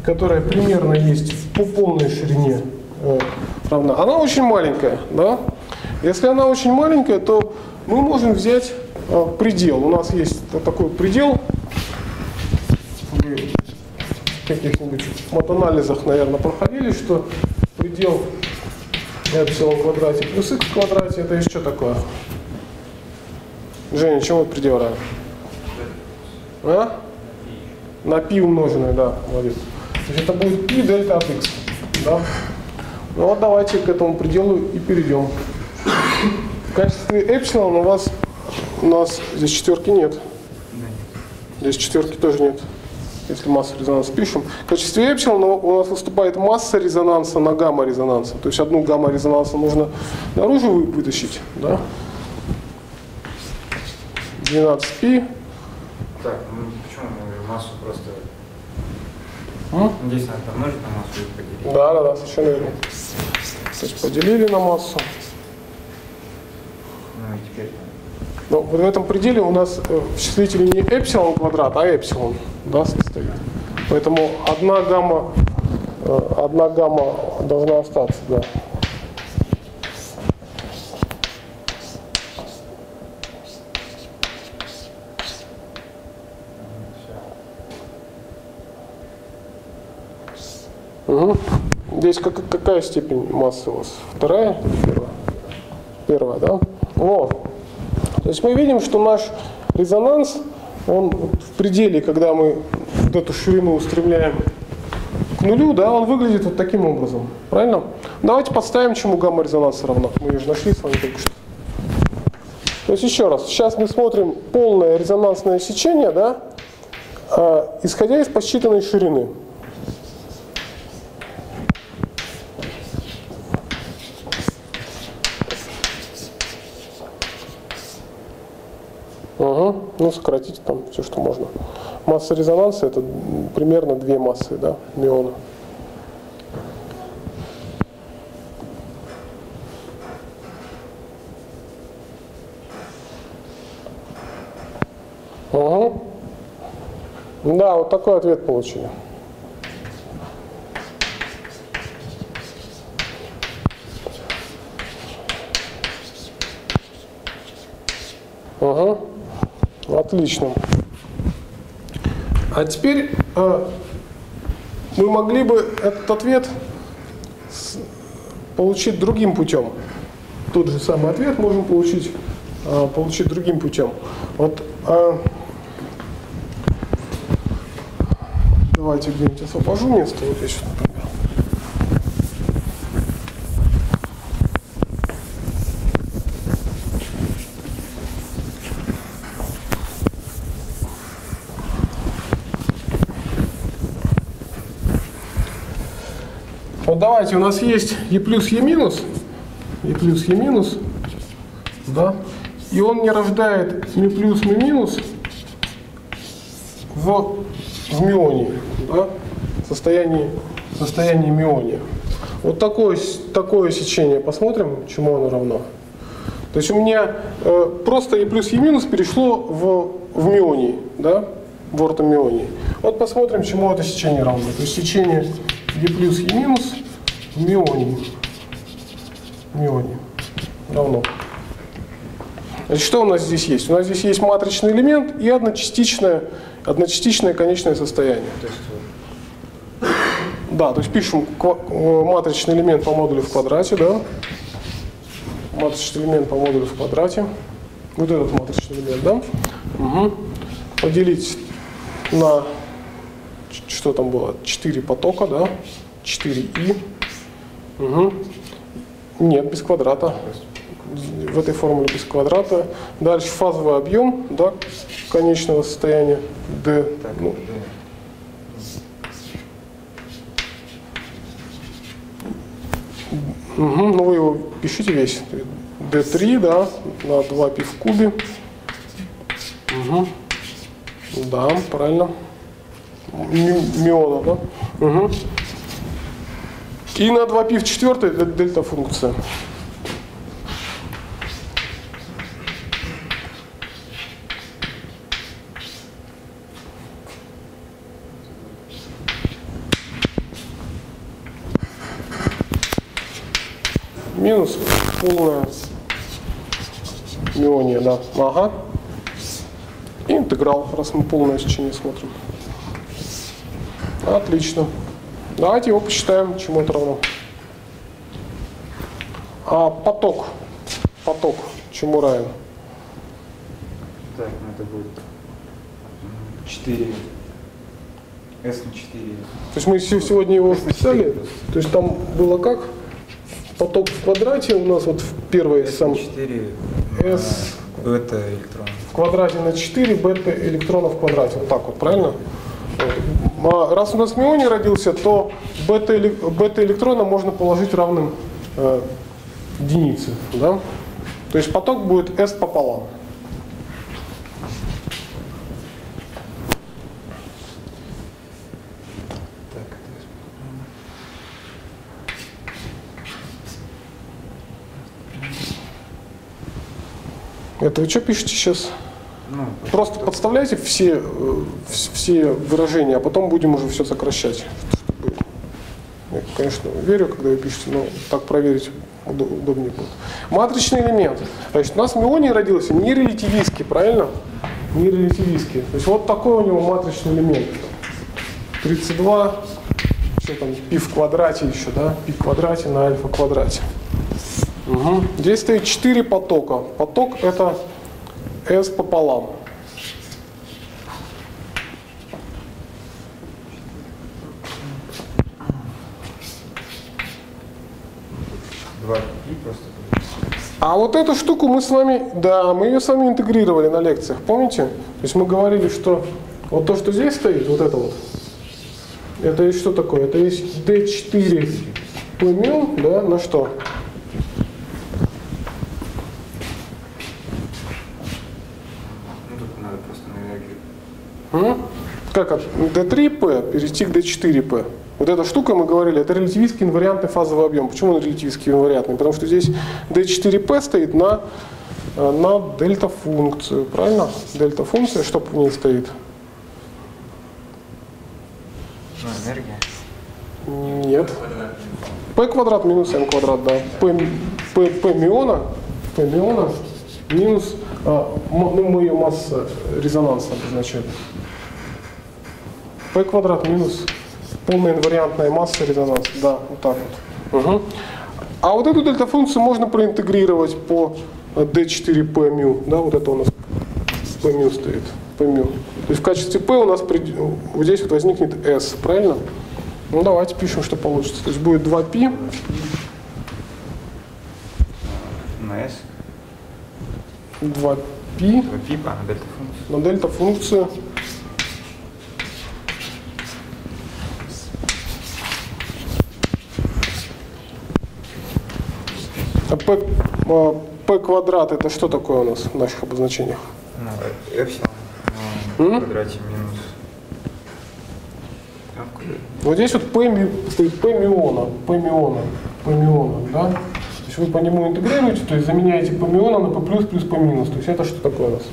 которая примерно есть по полной ширине э, равна. Она очень маленькая, да? Если она очень маленькая, то мы можем взять э, предел. У нас есть такой предел. В каких-нибудь матанализах, наверное, проходили, что предел эпсилон в квадрате плюс x в квадрате, это еще такое? Женя, чем вот предел равен? А? На π умноженное, да, молодец. То есть это будет π дельта от x. Да? Ну вот давайте к этому пределу и перейдем. В качестве эпсилон у вас у нас здесь четверки нет. Здесь четверки тоже нет. Если массу резонанса пишем. В качестве эпсилон у нас выступает масса резонанса на гамма резонанса. То есть одну гамма резонанса нужно наружу вытащить. Да? 12π. Так, ну почему мы массу просто М? Здесь надо помножить на массу и поделить. Да, да, да, совершенно верно. То есть поделили на массу. Ну и теперь Но вот в этом пределе у нас э, в числителе не эпсилон квадрат, а эпсилон да, состоит. Поэтому одна гамма, э, одна гамма должна остаться, да. Угу. Здесь как, какая степень массы у вас? Вторая? Первая? Первая, да? О, то есть мы видим, что наш резонанс, он в пределе, когда мы вот эту ширину устремляем к нулю, да, он выглядит вот таким образом. Правильно? Давайте подставим, чему гамма резонанса равна. Мы ее же нашли с вами только что. То есть еще раз, сейчас мы смотрим полное резонансное сечение, да, а, исходя из посчитанной ширины. Угу. Ну, сократите там все, что можно. Масса резонанса это примерно две массы, да, миона. Угу. Да, вот такой ответ получили. Угу. Отлично. А теперь а, мы могли бы этот ответ с- получить другим путем. Тот же самый ответ можем получить, а, получить другим путем. Вот а, давайте где-нибудь освобожу место, вот здесь, вот, давайте, у нас есть e плюс e минус, e плюс e минус, да, и он не рождает ми плюс ми минус в, в мионе, да, состоянии, состоянии миония. Вот такое, такое сечение посмотрим, чему оно равно. То есть у меня э, просто e плюс e минус перешло в, в мионий, да, в ортомионий. Вот посмотрим, чему это сечение равно. То есть сечение e плюс e минус мионий. Мионий равно. Значит, что у нас здесь есть? У нас здесь есть матричный элемент и одночастичное, одночастичное конечное состояние. Да, то есть пишем э, матричный элемент по модулю в квадрате, да? Матричный элемент по модулю в квадрате. Вот этот матричный элемент, да? Угу. Поделить на, что там было, 4 потока, да? 4i. Угу. Нет, без квадрата. В этой формуле без квадрата. Дальше фазовый объем, да, конечного состояния d. так, Ну. Угу, ну вы его пишите весь. D3, да, на 2 пи в кубе. Угу. Да, правильно. Ми- Миона, да? Угу. И на 2 пи в четвертой д- дельта функция. Минус полная миония, да. Ага. И интеграл, раз мы полное сечение смотрим. Отлично. Давайте его посчитаем, чему это равно. А поток, поток, чему равен? Так, ну это будет 4. S на 4. То есть мы се- сегодня его вписали, то есть там было как? Поток в квадрате у нас вот в первой сам на 4. S. Бета электрон. в квадрате на 4, бета электронов в квадрате. Вот так вот, правильно? А раз у нас мюоний родился, то бета-электрона можно положить равным э, единице. Да? То есть поток будет S пополам. Это вы что пишете сейчас? Ну, Просто подставляйте все, э, вс- все выражения, а потом будем уже все сокращать. чтобы- Я, конечно, верю, когда вы пишете, но так проверить удо- удобнее будет. Матричный элемент. Значит, у нас мионий родился не релятивистский, правильно? Не релятивистский. То есть вот такой у него матричный элемент. 32, что там, пи в квадрате еще, да? Пи в квадрате на альфа квадрате. Мгм. Здесь стоит 4 потока. Поток это S пополам. А вот эту штуку мы с вами, да, мы ее с вами интегрировали на лекциях, помните? То есть мы говорили, что вот то, что здесь стоит, вот это вот, это есть что такое? Это есть D4 пмю, да, на что? Ну, тут надо просто Как от D3P перейти к D4P? Вот эта штука, мы говорили, это релятивистский инвариантный фазовый объем. Почему он релятивистский инвариантный? Потому что здесь D4P стоит на, э, на дельта-функцию, правильно? Дельта-функция, что в ней стоит? Ну, энергия. Нет. P квадрат минус n квадрат, да. P, P, P миона, P миона минус, а, ну мы ее масса резонанса обозначали P квадрат минус полная инвариантная масса резонанса, да, вот так вот. Мгм. А вот эту дельта-функцию можно проинтегрировать по d4p μ, да, вот это у нас p μ стоит, p μ. То есть в качестве p у нас прид- вот здесь вот возникнет s, правильно? Ну давайте пишем, что получится. То есть будет 2π, На S. 2π Два пи, а, на дельта функцию. на дельта А p, а, p квадрат это что такое у нас в наших обозначениях? Ну, эпсилон. Ну, М? в квадрате минус. А. Вот здесь вот p, стоит p миона, p миона, p миона, да? То есть вы по нему интегрируете, то есть заменяете p миона на p плюс плюс p минус. То есть это что такое у нас?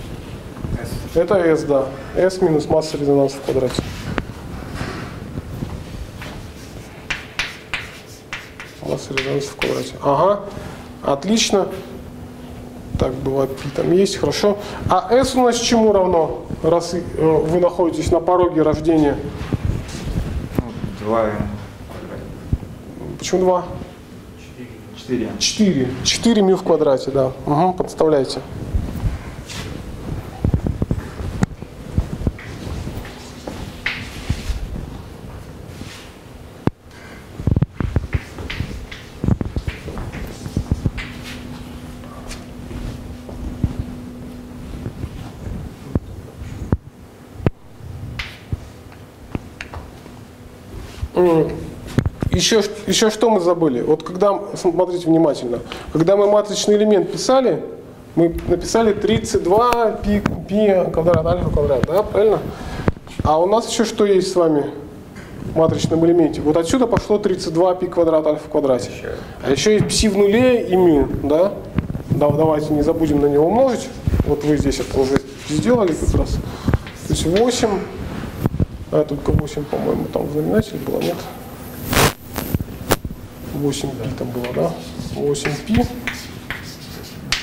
S. Это S, да. S минус масса резонанса в квадрате. Масса резонанса в квадрате. Ага, отлично. Так, была пи там есть, хорошо. А S у нас чему равно, раз э, вы находитесь на пороге рождения? Ну, два n в квадрате. Почему 2? Четыре. 4. 4 мю в квадрате, да. Угу, подставляйте. М, Еще, еще что мы забыли? Вот когда, смотрите внимательно, когда мы матричный элемент писали, мы написали 32 пи, пи квадрат альфа квадрат, да, правильно? А у нас еще что есть с вами в матричном элементе? Вот отсюда пошло 32 пи квадрат альфа в квадрате. А еще есть пси в нуле и мю, да? Да, давайте не забудем на него умножить. Вот вы здесь это уже сделали как раз. То есть 8, а только 8, по-моему, там в знаменателе было, нет? 8 пи там было, да? 8 пи. В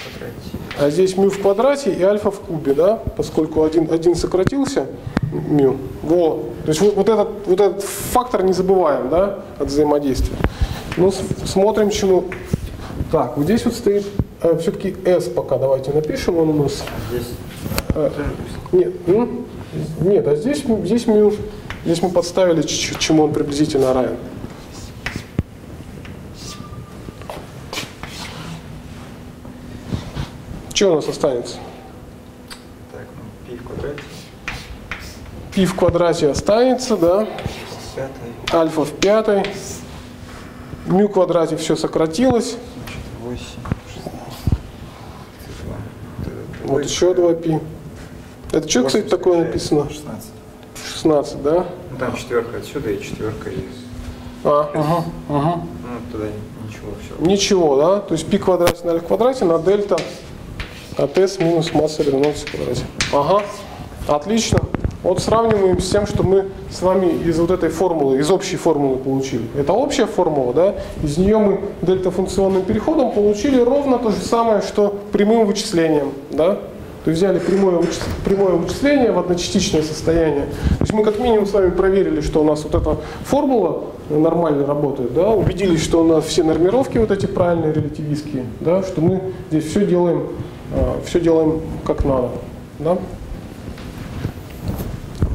квадрате. А здесь мю в квадрате и альфа в кубе, да? Поскольку один, один сократился, мю. Во. То есть вот, вот этот, вот этот фактор не забываем, да, от взаимодействия. Ну, смотрим, чему. Так, вот здесь вот стоит все-таки S пока, давайте напишем, он у нас. Здесь э, нет, нет, а здесь, здесь мю. Здесь мы подставили, чему он приблизительно равен. Что у нас останется? Так, ну, пи в квадрате. Пи в квадрате останется, да? Альфа в пятой. Мю в квадрате все сократилось. Вот еще 2 пи. Это что, кстати, такое написано? 16. 16, да? Ну, там четверка отсюда и четверка из... А, ага, ага. Ну, туда ничего, все. Ничего, да? То есть пи квадрате на альфа квадрате на дельта АТС минус масса элементов в квадрате. Ага, отлично. Вот сравниваем с тем, что мы с вами из вот этой формулы, из общей формулы получили. Это общая формула, да? Из нее мы дельта-функционным переходом получили ровно то же самое, что прямым вычислением, да? То есть взяли прямое, вычис... прямое вычисление в одночастичное состояние. То есть мы как минимум с вами проверили, что у нас вот эта формула нормально работает, да? убедились, что у нас все нормировки вот эти правильные, релятивистские, да? что мы здесь все делаем, все делаем как надо. Да?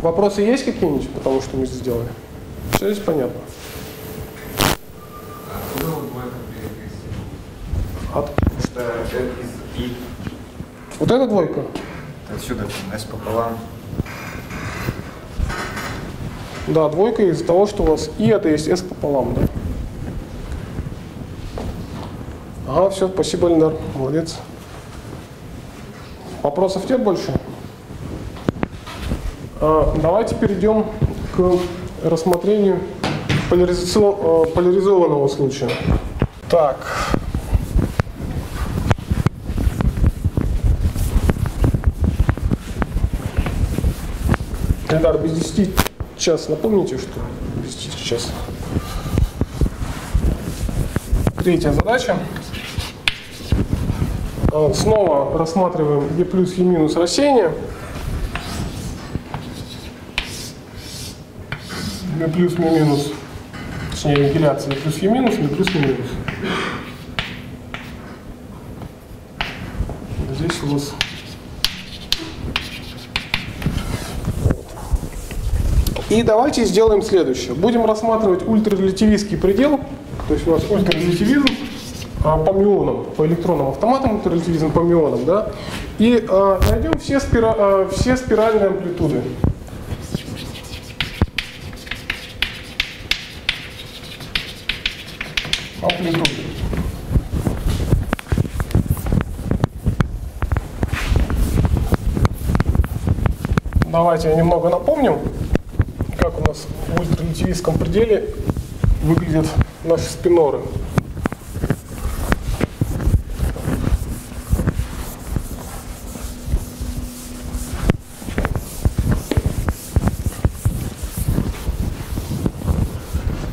Вопросы есть какие-нибудь, потому что мы здесь сделали? Все здесь понятно. От... Что это из И. Вот эта двойка? Отсюда S пополам. Да, двойка из-за того, что у вас и это есть s пополам, да? Ага, все, спасибо, Ленар, молодец. Вопросов нет больше? А, давайте перейдем к рассмотрению э, поляризованного случая. Так. Эльдар, без 10 час напомните, что без 10 час. Третья задача. А, Снова рассматриваем E плюс E минус рассеяние. E плюс E минус, точнее вентиляция E плюс E минус, E плюс E минус. Здесь у вас И давайте сделаем следующее. Будем рассматривать ультрарелятивистский предел, то есть у нас ультрарелятивизм по мионам, по электронным автоматам, ультрарелятивизм по мионам, да, и а, найдем все, спира, а, все спиральные амплитуды. Амплитуды. Давайте я немного напомню как у нас в ультрарелятивистском пределе выглядят наши спиноры.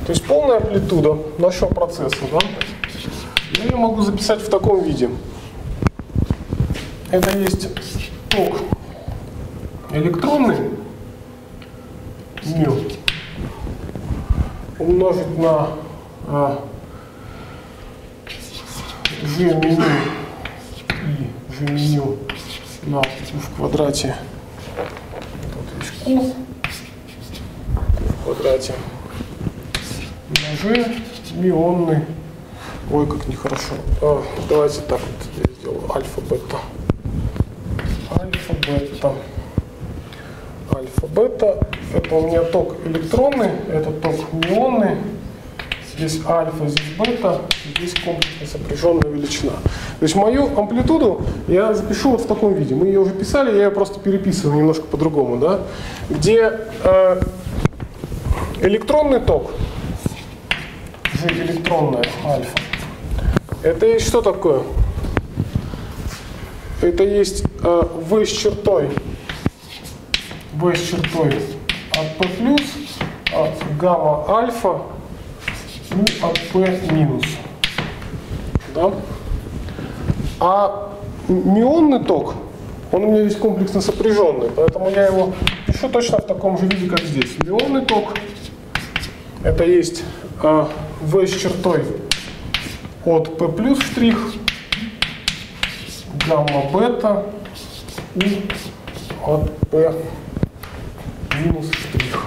То есть полная амплитуда нашего процесса, да? Я ее могу записать в таком виде. Это есть ток электронный, мю умножить на а, g меню и g меню на в квадрате q в квадрате на g мионный ой как нехорошо а, давайте так вот я сделаю альфа бета альфа бета альфа бета это у меня ток электронный, это ток мионный, здесь альфа, здесь бета, здесь комплексно сопряженная величина. То есть мою амплитуду я запишу вот в таком виде. Мы ее уже писали, я ее просто переписываю немножко по-другому, да? где э, электронный ток, G электронная альфа, это есть что такое? Это есть э, V с чертой, V с чертой от P плюс от гамма альфа у от P минус. Да? А мионный ток, он у меня здесь комплексно сопряженный, поэтому я его пишу точно в таком же виде, как здесь. Мионный ток, это есть э, V с чертой от P плюс штрих, гамма бета у от P минус штрих.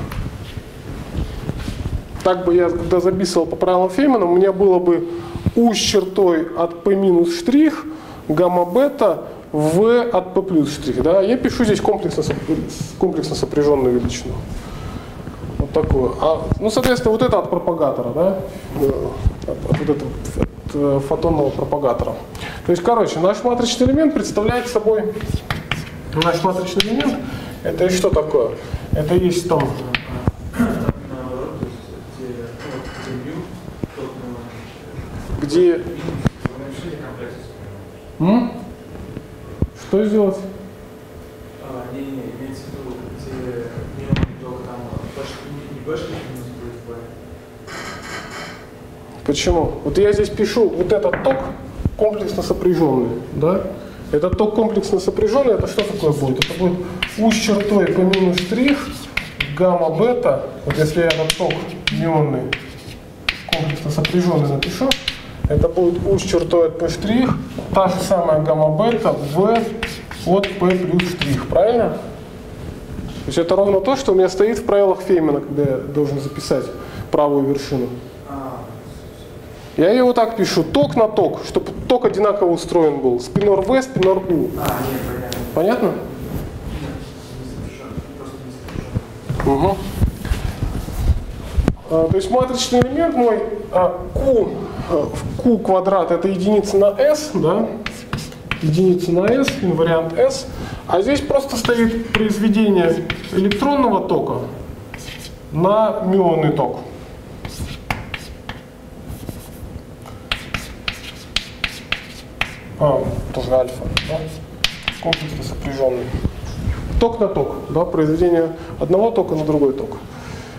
Так бы я, когда записывал по правилам Феймана, у меня было бы U с чертой от P минус штрих, гамма бета, V от P плюс штрих. Да? Я пишу здесь комплексно, комплексно сопряженную величину. Такую. А, ну, соответственно, вот это от пропагатора, да? От, от, вот этого, от э, фотонного пропагатора. То есть, короче, наш матричный элемент представляет собой, наш матричный элемент, это что такое? Это есть там где... Что сделать? А, не, не, не, имеется в виду, где мелкий ток там Почему? Вот я здесь пишу вот этот ток комплексно сопряженный, да? Этот ток комплексно сопряженный, это что такое будет? Это будет у с чертой по минус штрих, гамма бета, вот если я этот ток мионный комплексно сопряженный напишу, это будет у с чертой от p штрих, та же самая гамма бета в от p плюс штрих, правильно? То есть это ровно то, что у меня стоит в правилах Феймана, когда я должен записать правую вершину. Я ее вот так пишу, ток на ток, чтобы ток одинаково устроен был. Спинор В, спинор У. а, понятно. Угу. А, то есть матричный элемент мой а, Q, а, Q квадрат это единица на S, да? Единица на S, инвариант S. А здесь просто стоит произведение электронного тока на мионный ток. А, тоже альфа, да? Комплексно сопряженный. Ток на ток, да, произведение одного тока на другой ток.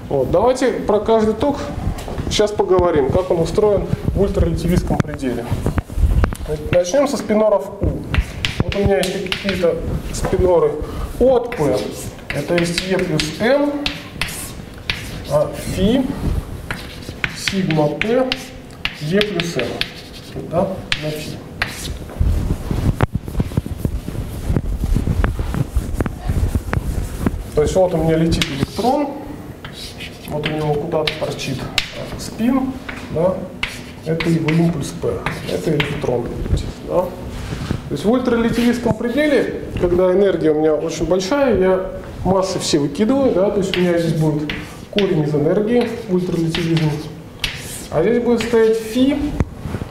Вот. Давайте про каждый ток сейчас поговорим, как он устроен в ультрарелятивистском пределе. Начнем со спиноров U. Вот у меня есть какие-то спиноры от P. Это есть E плюс M, а фи, сигма P, E плюс M. Да, на фи. То есть вот у меня летит электрон, вот у него куда-то торчит спин, да, это его импульс P, это электрон да. То есть в ультрарелятивистском пределе, когда энергия у меня очень большая, я массы все выкидываю, да, то есть у меня здесь будет корень из энергии, ультрарелятивизм, а здесь будет стоять фи,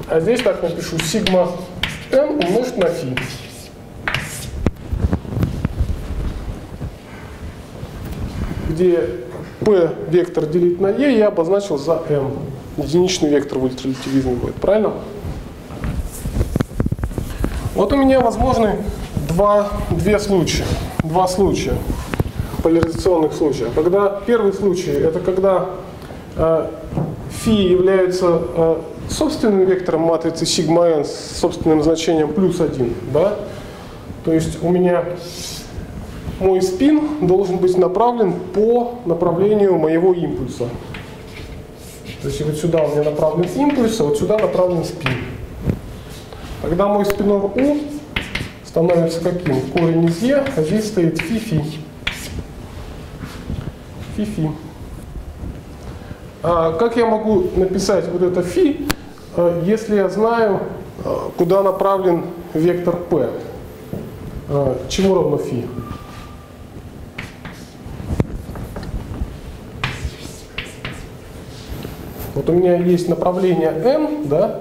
а здесь так напишу сигма m умножить на фи. где p вектор делить на e я обозначил за m. Единичный вектор в ультрарелятивизме будет, правильно? Вот у меня возможны два, две случая, два случая, поляризационных случая. Когда первый случай, это когда э, φ является э, собственным вектором матрицы сигма с собственным значением плюс 1, да? То есть у меня мой спин должен быть направлен по направлению моего импульса. То есть вот сюда у меня направлен импульс, а вот сюда направлен спин. Тогда мой спинор У становится каким? Корень из Е, а здесь стоит фи-фи. Фи-фи. А как я могу написать вот это фи, э, если я знаю, э, куда направлен вектор P? Чему равно фи? Вот у меня есть направление n, да,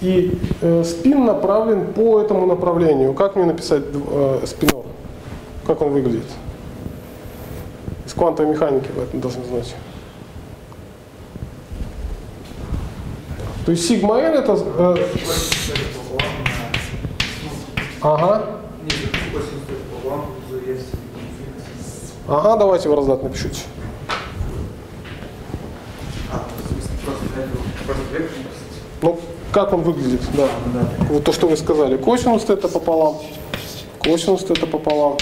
и э, спин направлен по этому направлению. Как мне написать э, спинор? Как он выглядит? Из квантовой механики вы это должны знать. То есть сигма n это... Э, ага. Ага, давайте в раздат напишите. Ну, как он выглядит, да. Вот то, что вы сказали. Косинус это пополам. Косинус это пополам.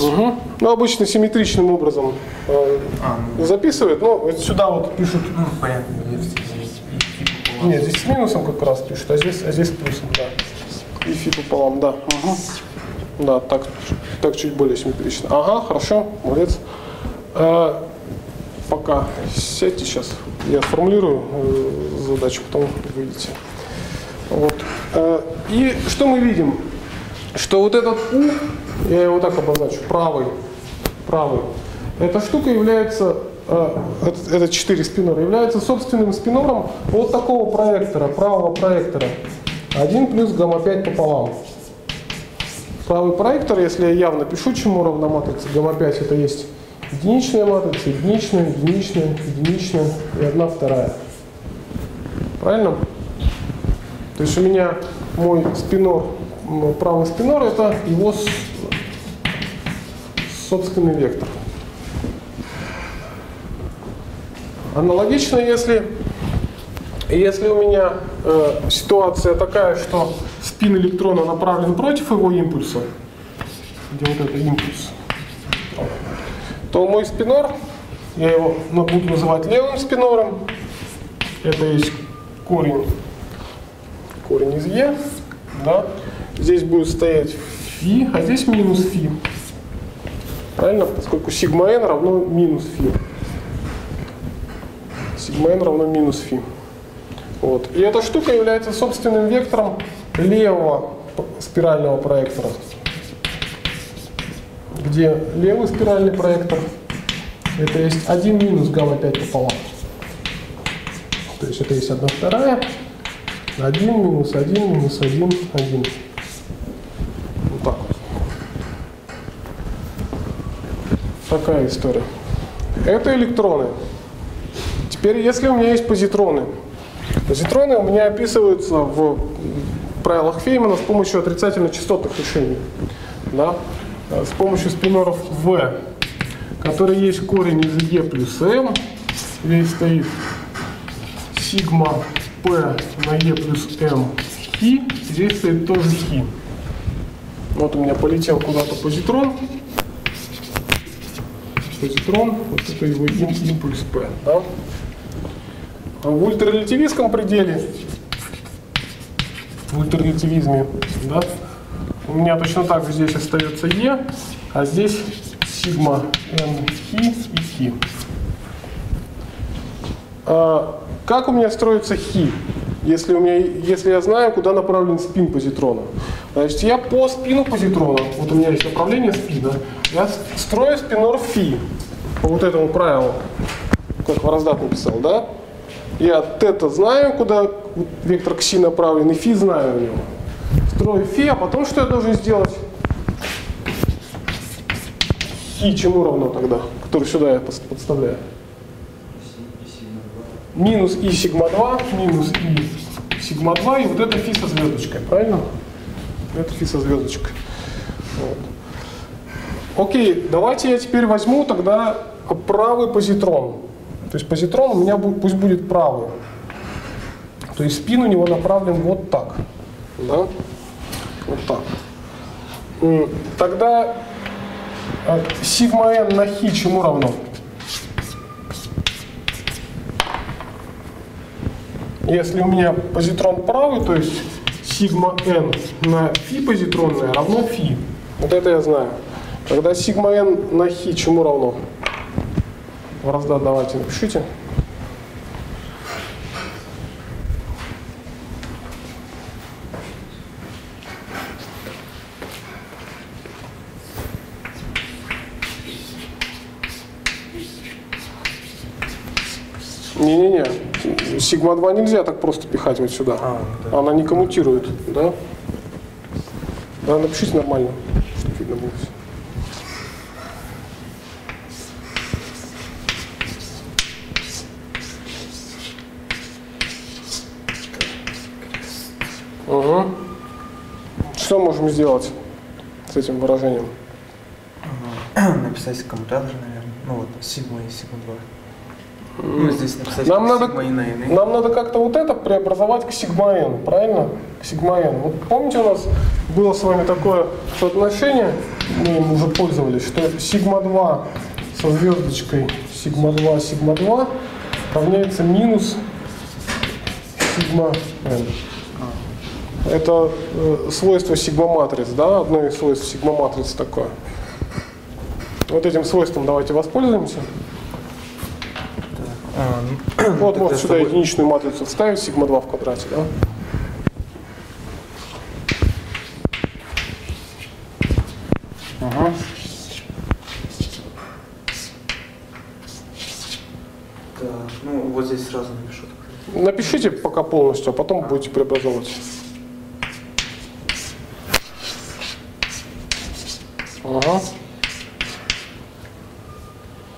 Угу. Ну, обычно симметричным образом э, А, ну, записывают. Вот сюда вот пишут. ну, понятно. Нет, здесь с минусом как раз пишут, а здесь, а здесь с плюсом, да. И фи пополам, да. Угу. Да, так, так чуть более симметрично. Ага, хорошо, молодец. А, пока сядьте сейчас, я сформулирую э, задачу, потом выйдете. Вот. А, и что мы видим? Что вот этот У, я его так обозначу, правый, правый, эта штука является, это, это 4 спинора, является собственным спинором вот такого проектора, правого проектора. 1 плюс гамма-5 пополам. Правый проектор, если я явно пишу, чему равна матрица гамма-5, это есть единичная матрица, единичная, единичная, единичная и одна вторая. Правильно? То есть у меня мой спинор, правый спинор это его собственный вектор. Аналогично, если, если у меня э, ситуация такая, что спин электрона направлен против его импульса, где вот это импульс, то мой спинор, я его буду называть левым спинором, это есть корень, корень из Е, да, здесь будет стоять фи, а здесь минус фи. Правильно? Поскольку сигма n равно минус фи. Сигма n равно минус фи. Вот. И эта штука является собственным вектором левого спирального проектора. Где левый спиральный проектор это есть 1 минус гамма 5 пополам. То есть это есть 1 вторая, 1 минус 1 минус 1, 1. Вот так вот. Такая история. Это электроны. Теперь, если у меня есть позитроны. Позитроны у меня описываются в правилах Феймана с помощью отрицательно-частотных решений. Да? Э, С помощью спиноров V, который есть корень из E плюс M. Здесь стоит сигма P на E плюс M хи. Здесь стоит тоже хи. Вот у меня полетел куда-то позитрон позитрон, вот это его им- импульс P. Да? А в ультрарелятивистском пределе, в ультрарелятивизме, да, у меня точно так же здесь остается E, а здесь сигма n хи и хи. А как у меня строится хи, если, у меня, если я знаю, куда направлен спин позитрона? Значит, я по спину позитрона, вот у меня есть направление спина, я строю спинор фи по вот этому правилу, как Вороздат написал, да? Я тета знаю, куда вектор к си направлен, и фи знаю у него. Строю фи, а потом что я должен сделать? Хи чему равно тогда, который сюда я подставляю? минус и сигма 2, минус и сигма 2, и вот это фи со звездочкой, правильно? Это фи со звездочкой. Вот. Окей, давайте я теперь возьму тогда правый позитрон. То есть позитрон у меня пусть будет правый. То есть спин у него направлен вот так. Да? Вот так. Тогда э, сигма n на хи чему равно? Если у меня позитрон правый, то есть сигма n на фи позитронное равно фи. Вот это я знаю. Тогда сигма n на хи чему равно? В раздат давайте напишите. Не-не-не, сигма 2 нельзя так просто пихать вот сюда. А, да. Она не коммутирует, да? Да, напишите нормально, чтобы видно было всё. Угу. Что можем сделать с этим выражением? *clears throat* Написать коммутатор, наверное. Ну вот, сигма и сигма 2. Ну, здесь написать Нам надо, сигма и на нам надо как-то вот это преобразовать к сигма n, правильно? К сигма n. Вот помните у нас было с вами такое соотношение, мы им уже пользовались, что сигма 2 со звездочкой сигма 2, сигма 2 равняется минус сигма n. Это э, свойство сигма-матриц, да, одно из свойств сигма-матриц такое. Вот этим свойством давайте воспользуемся. А, ну, Вот тогда можно сюда тобой- единичную матрицу вставить, сигма 2 в квадрате, да? Ага. Так, ну вот здесь сразу напишу. Напишите пока полностью, а потом будете преобразовывать. Ага.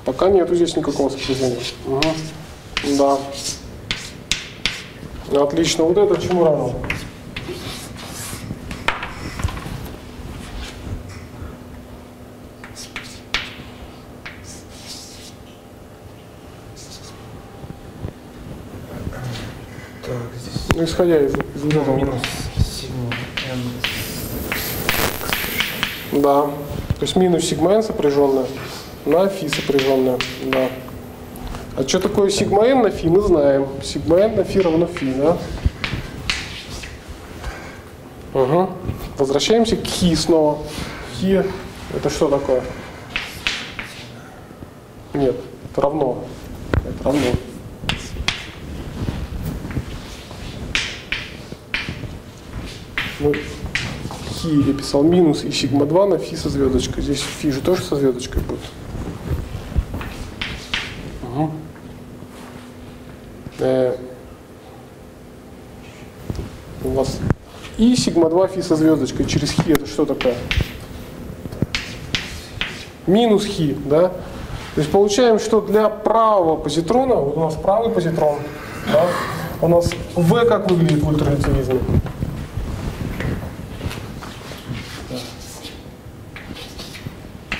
Пока нету здесь никакого сопряжения. Ага. Да. Отлично. Вот это чему равно? Так, здесь Ну, исходя из, из вот этого. минус сигма n. Да. То есть минус сигма n сопряженная на фи сопряженная. Да. А что такое сигма n на фи, мы знаем. Сигма n на фи равно фи, да? Угу. Возвращаемся к хи снова. Хи это что такое? Нет, это равно. Это равно. Ну, хи я писал минус и сигма 2 на фи со звездочкой. Здесь фи же тоже со звездочкой будет. Угу. Э, у вас и сигма 2 фи со звездочкой через хи это что такое? Минус хи, да? То есть получаем, что для правого позитрона, вот у нас правый позитрон, да, у нас V как выглядит в ультрарелятивизме?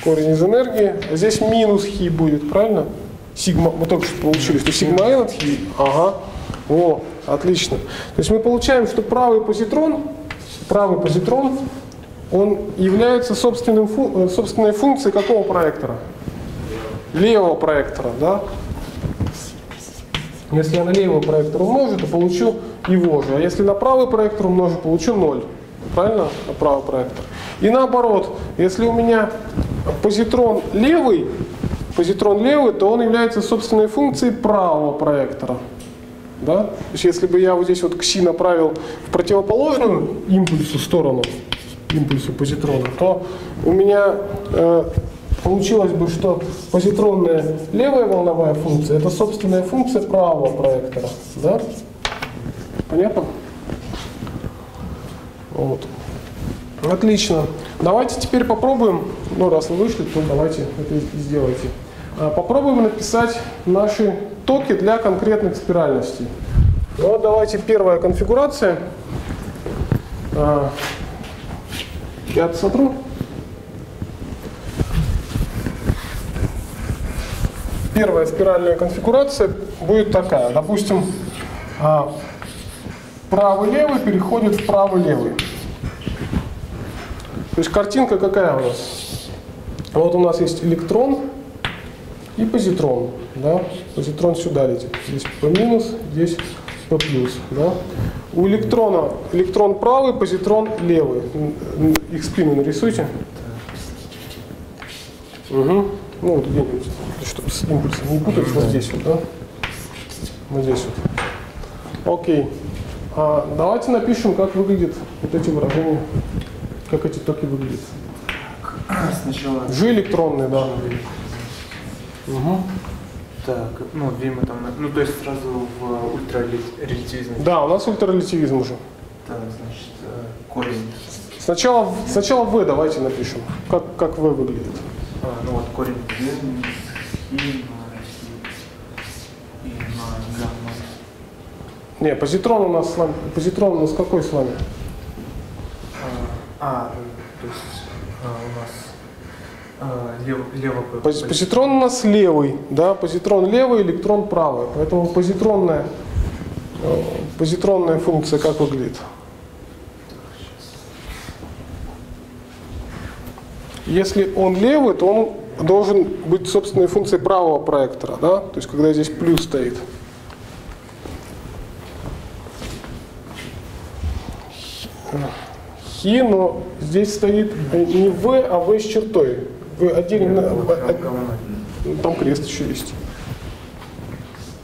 Корень из энергии. А здесь минус хи будет, правильно? Сигма, мы только что получили, что сигма n от хи. Ага. О, отлично. То есть мы получаем, что правый позитрон, правый позитрон, он является собственным, фу- э, собственной функцией какого проектора? Левого проектора, да? Если я на левый проектор умножу, то получу его же. А если на правый проектор умножу, получу 0. Правильно? На правый проектор. И наоборот, если у меня позитрон левый, позитрон левый, то он является собственной функцией правого проектора. Да? То есть если бы я вот здесь вот кси направил в противоположную импульсу сторону, импульсу позитрона, то у меня э, получилось бы, что позитронная левая волновая функция это собственная функция правого проектора. Да? Понятно? Вот. Отлично. Давайте теперь попробуем, ну раз вы вышли, то давайте это и сделайте. А, Попробуем написать наши токи для конкретных спиральностей. Вот давайте первая конфигурация. А, Я это сотру. Первая спиральная конфигурация будет такая. Допустим, а, правый-левый переходит в правый-левый. То есть картинка какая у нас? Вот у нас есть электрон и позитрон. Да? Позитрон сюда летит. Здесь P минус, здесь P плюс. Да? У электрона электрон правый, позитрон левый. Их спину нарисуйте. Угу. Ну вот где-нибудь, чтобы с импульсом не путать, вот здесь вот, да? Вот здесь вот. Окей. А давайте напишем, как выглядят вот эти выражения, как эти токи выглядят. Сначала G электронные, да. Угу. так, ну, мы там, ну, то есть сразу в ультрарелятивизме. Да, у нас ультрарелятивизм уже. Так, значит, э, корень. Сначала, сначала V давайте напишем, как, как V выглядит. А, ну вот корень V минус и на и на гамма. Не, позитрон у нас с вами, позитрон у нас какой с вами? А, а, то есть а, у нас а, лево, лево Пози- Позитрон у нас левый, да, позитрон левый, электрон правый. Поэтому позитронная, э, позитронная функция как выглядит? Если он левый, то он должен быть собственной функцией правого проектора, да? То есть когда здесь плюс стоит. Хи, но здесь стоит не В, а В с чертой. Вы отдельно, гамма. ну, Там крест еще есть.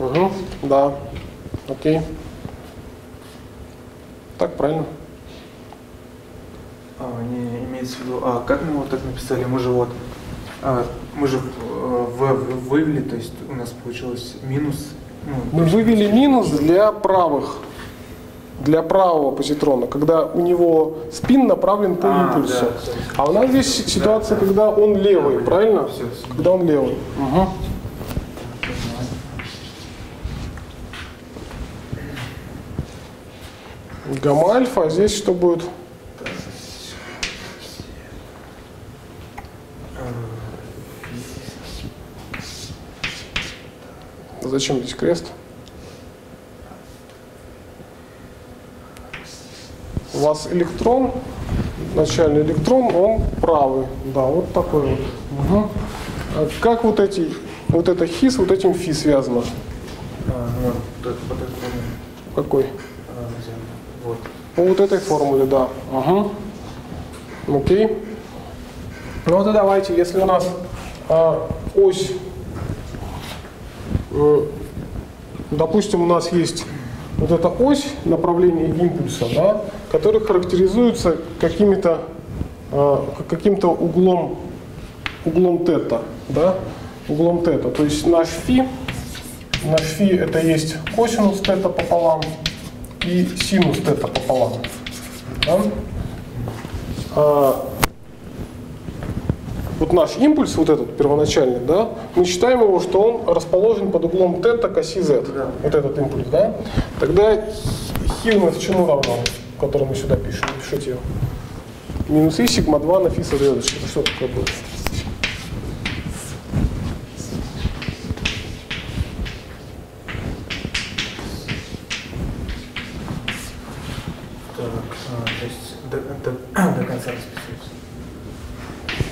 Угу, да. Окей. Так, правильно. А, не имеется в виду, а как мы его так написали? Мы же вот, а, мы же э, в, вывели, то есть у нас получилось минус. Ну, Мы вывели минус для правых, для правого позитрона, когда у него спин направлен по А, импульсу. да. А у нас здесь ситуация, когда он левый, правильно? Когда он левый. Угу. Гамма альфа, а здесь что будет? Зачем здесь крест? У вас электрон, начальный электрон, он правый. Да, вот такой вот. Угу. А как вот эти, вот это хи с вот этим фи связано? А, ну, вот, вот. Какой? А? Вот. По вот этой формуле, да. Ага. Окей. Ну вот и давайте, если у нас а, ось, э, допустим, у нас есть вот эта ось направления импульса, да, которая характеризуется какими-то а, каким-то углом углом тета, да, углом тета. То есть наш фи, наш фи это есть косинус тета пополам и синус тета пополам. Да? А, вот наш импульс, вот этот первоначальный, да, мы считаем его, что он расположен под углом тета к оси z. Да. Вот этот импульс, да. Тогда хи у нас чему равно, который мы сюда пишем? Напишите его. Минус и сигма 2 на фи со звездочкой. Это что такое будет? А. *clears throat*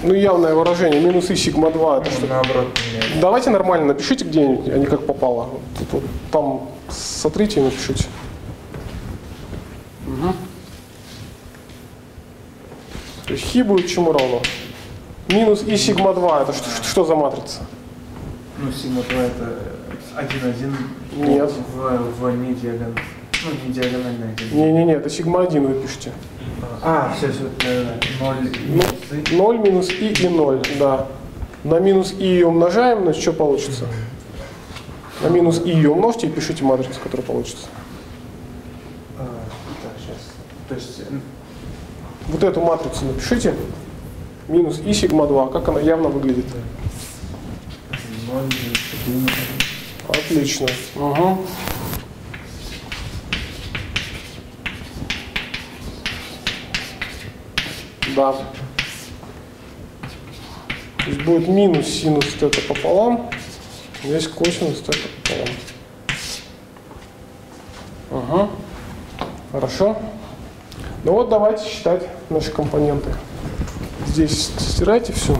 Ну, явное выражение. Минус и сигма 2 это что? Наоборот. Давайте нормально напишите где-нибудь, а не как попало. Тут вот там сотрите и напишите. То есть хи будет чему равно? Минус и сигма 2 это что, что за матрица? Ну, сигма 2 это 1-1 Нет. в, в не диагональ. Ну, не диагональная. Не-не-не, это сигма 1 вы пишете. А, все, все, 0 Ну, 0 минус и и 0, да. На минус и умножаем, значит, что получится? На минус и умножьте и пишите матрицу, которая получится. так, сейчас. То есть, м, Вот эту матрицу напишите. Минус и сигма 2. Как она явно выглядит? 0 минус 1. Отлично. Ага. Да. То есть будет минус синус тета пополам. Здесь косинус тета пополам. Ага. Хорошо. Ну вот давайте считать наши компоненты. Здесь стирайте все.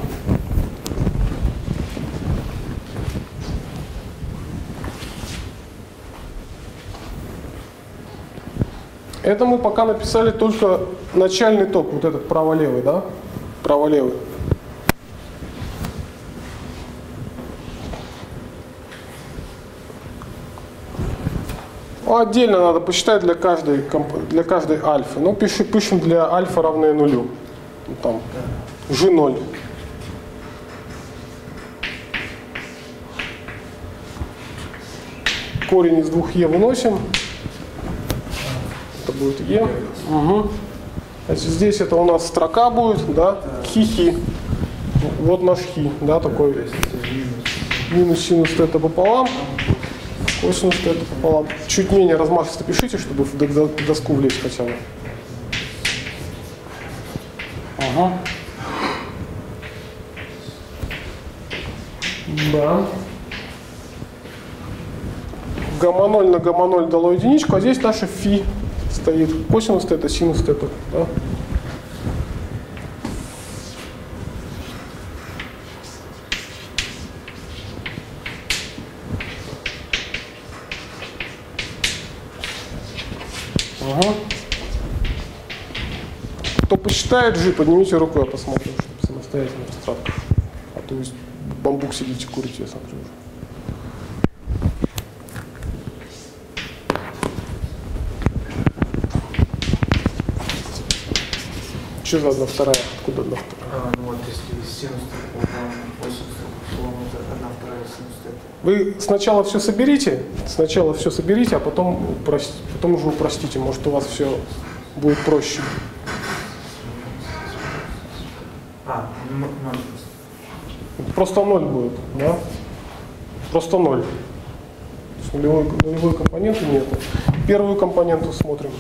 Это мы пока написали только начальный ток, вот этот право-левый, да? Право-левый. Ну, Отдельно надо посчитать для каждой, для каждой альфы. Ну, пиши, пишем для альфа равное нулю. Ну, Там, g0. Корень из двух е выносим. Это будет Е. Угу. Значит, здесь это у нас строка будет, да? Хи-хи. Вот наш хи, да, такой. Это минус. Синус тета пополам. Косинус тета пополам. Чуть менее размашисто пишите, чтобы в доску влезть хотя бы. Ага. Да. Гамма 0 на гамма 0 дало единичку, а здесь наша фи стоит. Косинус тета, синус тета. Да? Угу. Кто посчитает G, поднимите руку, я посмотрю, чтобы самостоятельно расстраиваться. А то есть бамбук сидите, курите, я смотрю уже. Что за одна вторая? Откуда одна вторая? А, ну вот, если из то 8 вы сначала все соберите, сначала все соберите, а потом, упрост- потом уже упростите. Может, у вас все будет проще. А, м- ноль просто. Просто ноль будет, да? Просто ноль. Нулевой, нулевой компоненты нет. Первую компоненту смотрим.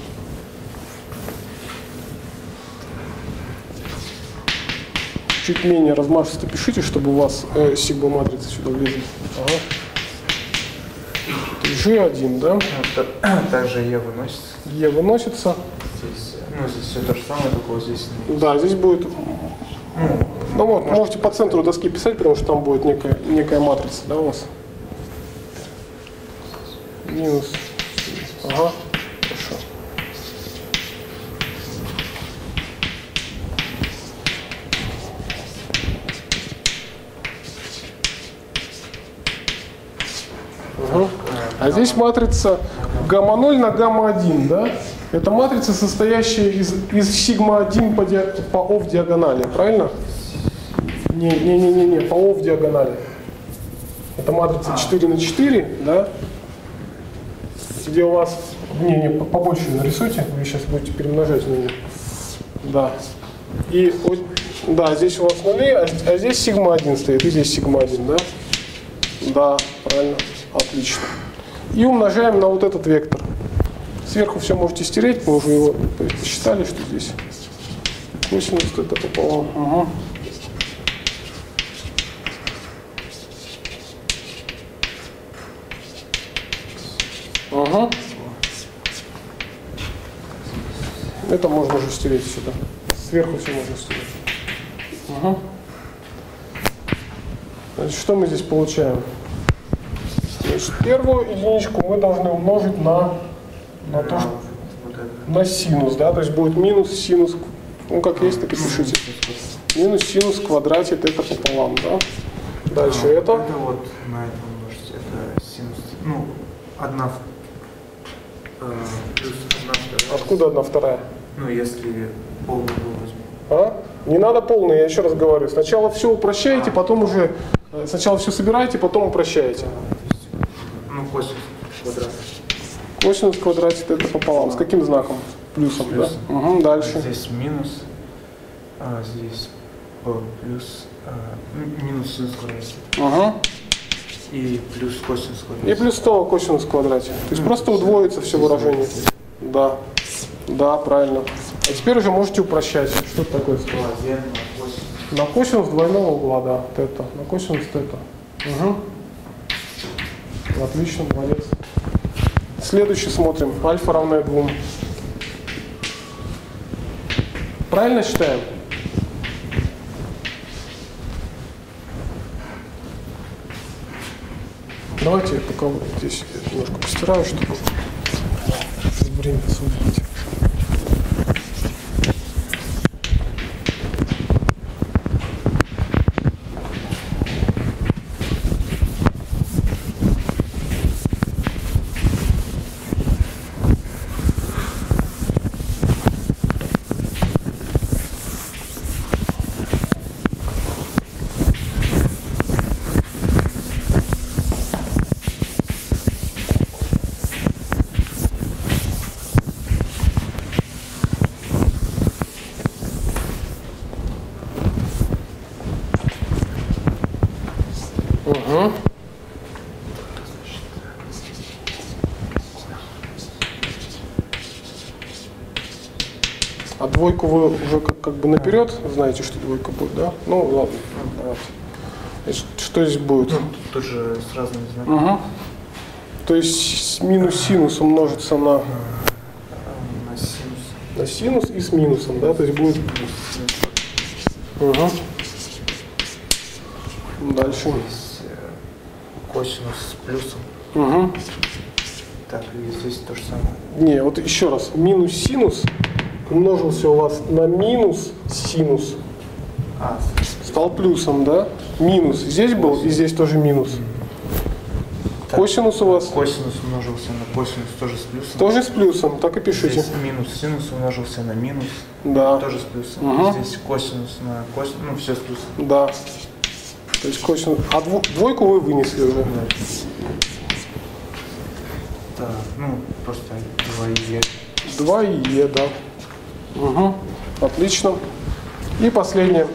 Чуть менее размашисто пишите, чтобы у вас э, сигма матрицы сюда влезли. Ага. G1, да? Ну, та- *clears throat* Также Е выносится. Е выносится. Здесь, ну, здесь все то же самое, только вот здесь ну, Да, здесь будет... ну, Ну вот, можете по центру доски писать, потому что там будет некая, некая матрица, да, у вас? Минус. Ага, хорошо. Угу. А здесь матрица гамма-0 на гамма-1, да? Это матрица, состоящая из, из сигма-1 по, ди- по О в диагонали, правильно? Не-не-не-не, по О в диагонали. Это матрица 4 на 4, да? Где у вас... Не-не, по- побольше нарисуйте, вы сейчас будете перемножать нее. Да. И да, здесь у вас нули, а, а здесь сигма 1 стоит, и здесь сигма 1, да? Да, правильно, отлично. И умножаем на вот этот вектор. Сверху все можете стереть, мы уже его посчитали, что здесь косинус это пополам. Ага. Ага. Это можно уже стереть сюда. Сверху все можно стереть. Ага. Значит, что мы здесь получаем? Значит, первую единичку мы должны умножить на, на то, что это. на синус, да, то есть будет минус синус, ну как есть, так и пишите. Минус синус в квадрате тета пополам, да. Дальше А, это, Это вот на это умножить. Это синус. Ну, одна э, плюс одна вторая. откуда одна вторая? Ну, если полную возьмем. А? Не надо полный, я еще раз говорю. Сначала все упрощаете, потом уже, э, сначала все собираете, потом упрощаете. Ну, косинус квадрат. Косинус в квадрате тета пополам. С каким знаком? Плюсом, Плюсом. да? Угу, дальше. Здесь минус, а здесь плюс а, минус синус в квадрате. Угу. И плюс косинус в И квадрате. плюс снова косинус в квадрате. То есть просто удвоится все выражение. Да. Да, правильно. А теперь уже можете упрощать. Что это такое? Лазер на косинус. На косинус двойного угла, да, тета. На косинус тета. Угу. Отлично, молодец. Следующий смотрим. Альфа равное 2. Правильно считаем? Давайте я пока вот здесь немножко постираю, чтобы время освободить. Угу. А двойку вы уже как, как бы наперед знаете, что двойка будет, да? Ну ладно, давайте. Что здесь будет? Ну, тут тоже с разными знаками. Угу. То есть минус синус умножится на, А, На синус. на синус и с минусом, да? То есть будет... Угу. Дальше. Здесь косинус с плюсом. Угу. Так, и здесь то же самое. Не, вот еще раз. Минус синус умножился у вас на минус синус. А, Стал плюсом, да? Минус. Здесь был и здесь тоже минус. так, Косинус у вас Косинус умножился на косинус тоже с плюсом. тоже с плюсом, так и пишите. Здесь минус синус умножился на минус. Да, Тоже с плюсом. Мгм. Здесь косинус на косинус. Ну, все с плюсом. да. То есть косинус. А дво- двойку вы вынесли уже. Так, ну, просто 2 Е. 2 и Е, да. Угу. Отлично. И последнее.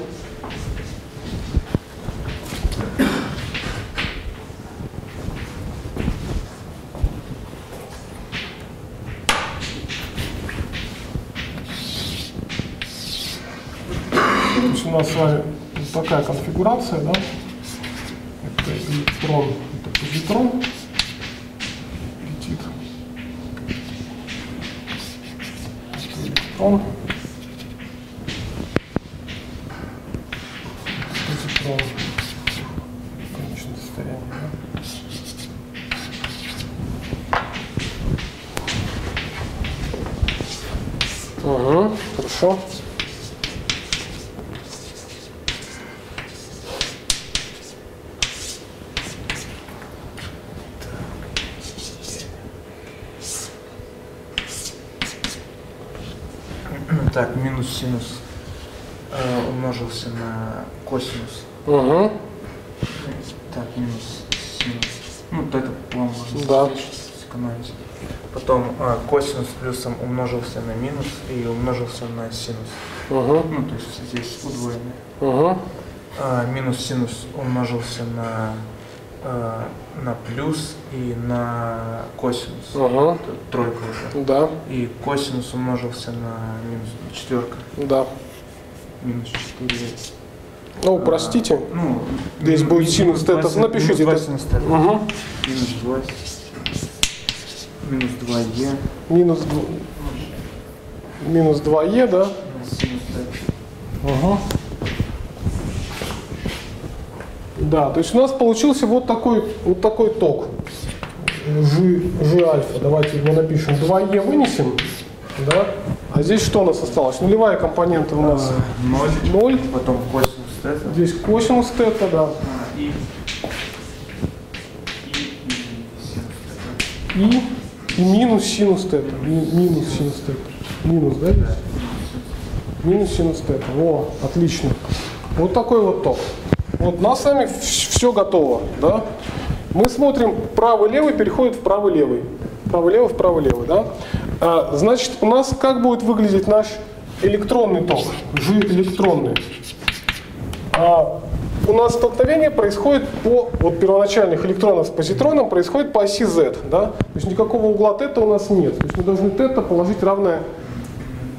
Есть у нас с вами такая конфигурация, да? Это электрон, это позитрон. Летит. Это электрон. Позитрон. Конечное состояние, да? Угу, хорошо. Так, минус синус э, умножился на косинус. Угу. Так, минус синус. Ну, вот это, по-моему, можно Да. сэкономить. Потом э, косинус плюсом умножился на минус и умножился на синус. Угу. Ну, то есть здесь удвоенное. Угу. А, минус синус умножился на, э, на плюс и на косинус. Это тройка уже. Да, И косинус умножился на минус четверка. да. Минус 4. Ну, простите. Ну, Здесь будет синус тета. Напишите Минус 2 это. синус тета. Угу. Минус 2. Минус 2 е. Минус, дв- минус 2е, да? Минус синус тета. Угу. Да, то есть у нас получился вот такой, вот такой ток. G, G альфа. Давайте его напишем. 2e вынесем. Да? А здесь что у нас осталось? Нулевая компонента у нас А, Ноль. 0. Потом косинус тета. Здесь косинус тета, да. А, И, и, и. И, минус синус тета. Ми- Минус синус тета. Минус, да? Минус синус тета. Во, отлично. Вот такой вот ток. Вот у нас с вами все готово, да? Мы смотрим правый-левый переходит в правый-левый. Правый-левый в правый-левый, да? А, значит, у нас как будет выглядеть наш электронный ток? G электронный. А, у нас столкновение происходит по, вот первоначальных электронов с позитроном происходит по оси Z, да? То есть никакого угла тета у нас нет. То есть мы должны тета положить равное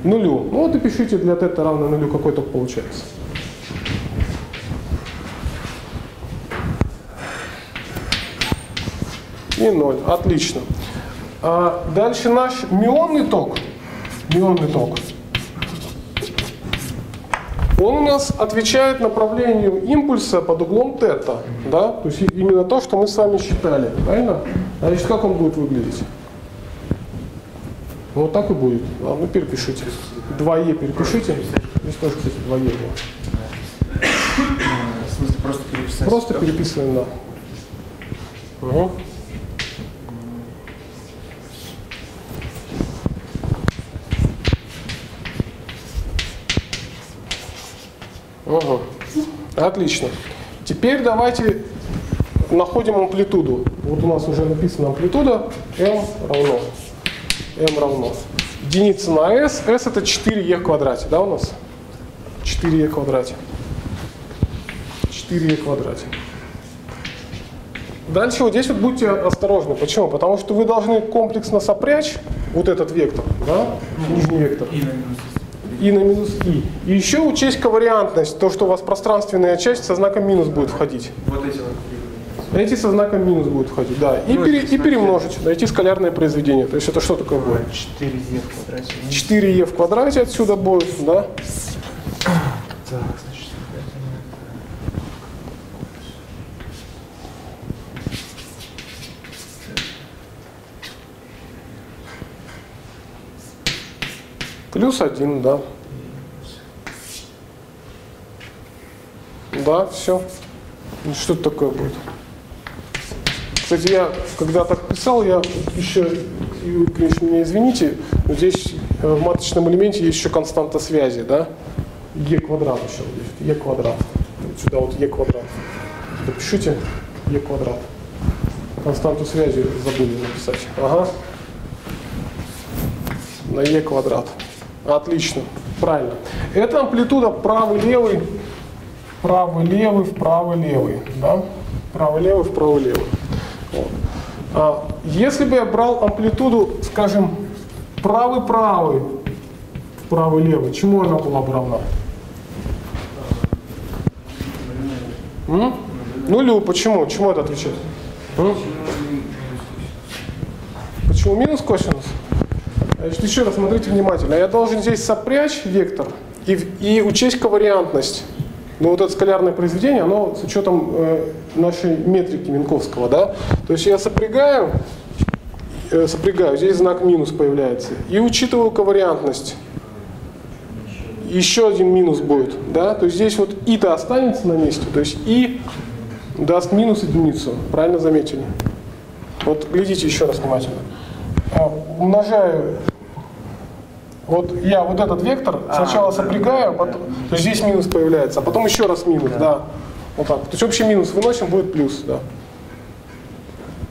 нулю. Ну вот и пишите для тета равное нулю, какой ток получается. И 0. Отлично. А дальше наш мионный ток. Мионный ток. Он у нас отвечает направлению импульса под углом тета. Да? То есть именно то, что мы с вами считали. Правильно? Значит, как он будет выглядеть? Ну, вот так и будет. А, ну перепишите. 2Е перепишите. Здесь тоже, кстати, 2Е было. В смысле, просто переписать. Просто переписываем, да. Угу. Угу. Отлично. Теперь давайте находим амплитуду. Вот у нас уже написана амплитуда m равно. m равно. Единица на s. s это 4e в квадрате, да, у нас? 4e в квадрате. 4e в квадрате. Дальше вот здесь вот будьте осторожны. Почему? Потому что вы должны комплексно сопрячь вот этот вектор, да, нижний вектор, И на минус. И на минус и. И еще учесть ковариантность, то, что у вас пространственная часть со знаком минус будет входить. Вот эти вот. Эти со знаком минус будут входить, да. И, Ну, пере- и перемножить, найти скалярное произведение. То есть это что такое будет? 4 е в квадрате. 4e в квадрате отсюда будет, да? Так, Плюс 1, да. Да, все. Что это такое будет? Кстати, я когда так писал, я еще, и вы, конечно, меня извините, но здесь э, в маточном элементе есть еще константа связи, да? Е квадрат еще Е квадрат. Вот сюда вот Е квадрат. Запишите Е квадрат. Константу связи забыли написать. Ага. На Е квадрат. Отлично, правильно. Это амплитуда правый-левый, правый-левый, вправо-левый, да? Правый-левый, вправо-левый. Вот. А если бы я брал амплитуду, скажем, правый-правый, вправо-левый, чему она была бы равна? М? Нулю. Почему? Чему это отвечает? М? Почему минус косинус? Значит, еще раз смотрите внимательно. Я должен здесь сопрячь вектор и, и учесть ковариантность. Но вот это скалярное произведение, оно с учетом э, нашей метрики Минковского, да? То есть я сопрягаю, э, сопрягаю, здесь знак минус появляется, и учитываю ковариантность. Еще один минус будет, да? То есть здесь вот и-то останется на месте, то есть и даст минус единицу, правильно заметили? Вот глядите еще раз внимательно. А, умножаю вот я вот этот вектор сначала сопрягаю, потом, то есть здесь минус появляется, а потом еще раз минус, да. Вот так. То есть общий минус выносим, будет плюс, да.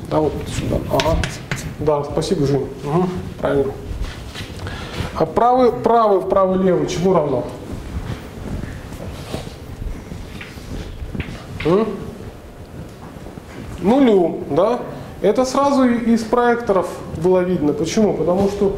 Да, вот сюда. Ага. Да, спасибо, Жень. Угу, правильно. А правый, правый, правый, левый чему равно? М? Нулю, да? Это сразу из проекторов было видно. Почему? Потому что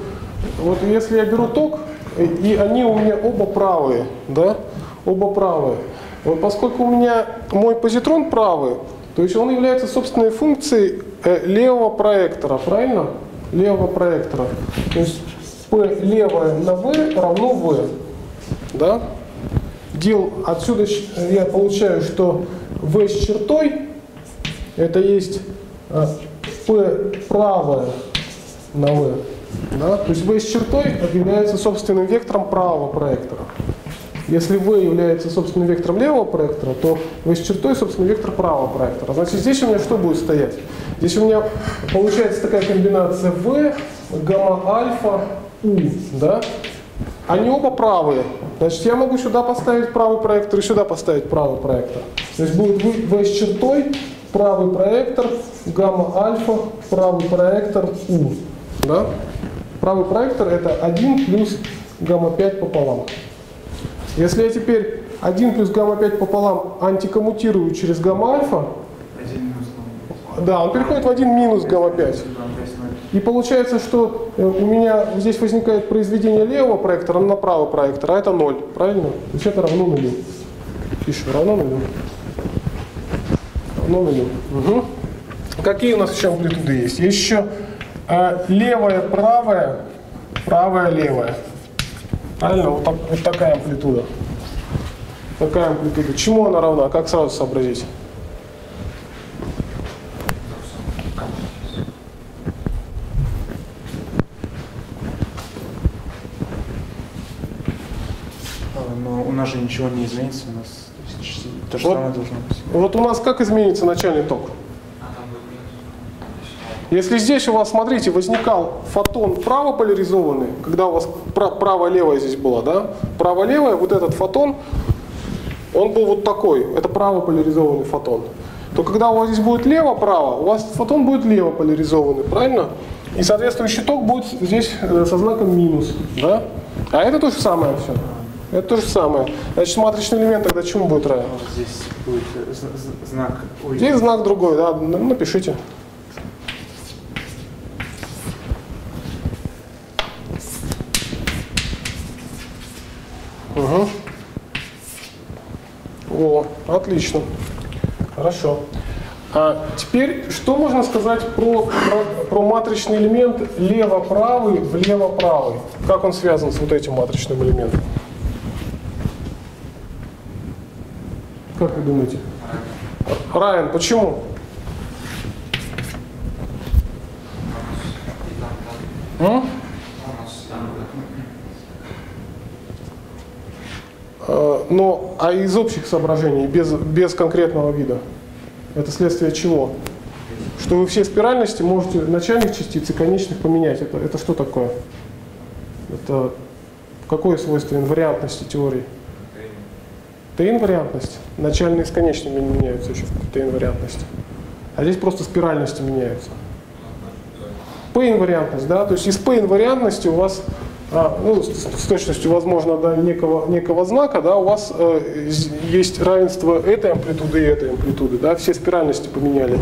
вот если я беру ток, и они у меня оба правые, да, оба правые. Вот поскольку у меня мой позитрон правый, то есть он является собственной функцией э, левого проектора, правильно? Левого проектора. То есть P левое на V равно V. Да? Дел, отсюда я получаю, что V с чертой это есть э, P правое на V. Да? То есть V с чертой является собственным вектором правого проектора. Если V является собственным вектором левого проектора, то V с чертой собственный вектор правого проектора. Значит, здесь у меня что будет стоять? Здесь у меня получается такая комбинация V, гамма-альфа, U. Да? Они оба правые. Значит, я могу сюда поставить правый проектор и сюда поставить правый проектор. То есть будет V с чертой, правый проектор, гамма-альфа, правый проектор, U. Да? Правый проектор это 1 плюс гамма-5 пополам. Если я теперь 1 плюс гамма-5 пополам антикоммутирую через гамма-альфа, да, он переходит в 1 минус гамма-5. И получается, что э, у меня здесь возникает произведение левого проектора на правый проектор, а это 0, правильно? То есть это равно нулю. Пишем, равно нулю. Равно нулю. Угу. Какие у нас еще амплитуды есть? Есть еще левое, правое, правое, левое. Правильно? Вот, так, вот такая амплитуда. Такая амплитуда. Чему она равна? Как сразу сообразить? А, но у нас же ничего не изменится, у нас то же вот, самое должно быть. Вот у нас как изменится начальный ток? Если здесь у вас, смотрите, возникал фотон правополяризованный, когда у вас право-левое здесь было, да? Право-левое, вот этот фотон, он был вот такой, это правополяризованный фотон. То когда у вас здесь будет лево-право, у вас фотон будет левополяризованный, правильно? И соответствующий ток будет здесь э, со знаком минус, да? А это то же самое все. Это то же самое. Значит, матричный элемент тогда чему будет равен? Здесь будет э, знак. Здесь знак другой, да, напишите. Угу. О, отлично. Хорошо. А теперь, что можно сказать про, про, про матричный элемент лево-правый, влево-правый? Как он связан с вот этим матричным элементом? Как вы думаете? Райан, почему? М? Э, но, а из общих соображений, без, без конкретного вида, это следствие чего? Что вы все спиральности можете начальных частиц и конечных поменять. Это, это что такое? Это какое свойство инвариантности теории? Т-инвариантность. Начальные с конечными не меняются еще в Т-инвариантности. А здесь просто спиральности меняются. П-инвариантность, да, то есть из П-инвариантности у вас а, ну, с, точностью, возможно, до некого, некого знака, да, у вас э, есть равенство этой амплитуды и этой амплитуды, да, все спиральности поменяли.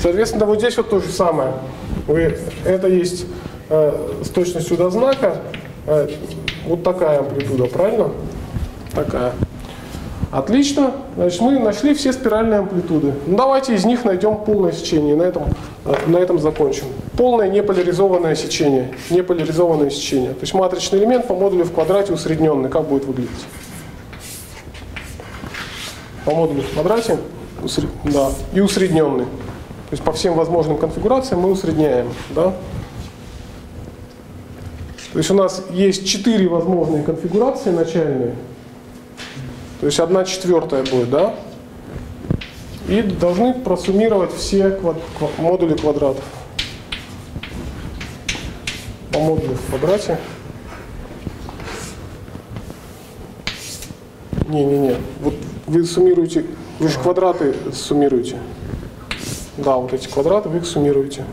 Соответственно, вот здесь вот то же самое. Вы, это есть э, с точностью до знака э, вот такая амплитуда, правильно? Такая. Отлично. Значит, мы нашли все спиральные амплитуды. Ну, давайте из них найдем полное сечение. На этом, э, на этом закончим. Полное неполяризованное сечение. Неполяризованное сечение. То есть матричный элемент по модулю в квадрате усредненный. Как будет выглядеть? По модулю в квадрате усред... да, и усредненный. То есть по всем возможным конфигурациям мы усредняем. Да? То есть у нас есть четыре возможные конфигурации начальные. То есть одна четвертая будет, да? И должны просуммировать все квад... модули квадратов. По модулю в квадрате. Не-не-не. Вот вы суммируете, вы же квадраты суммируете. Да, вот эти квадраты вы их суммируете.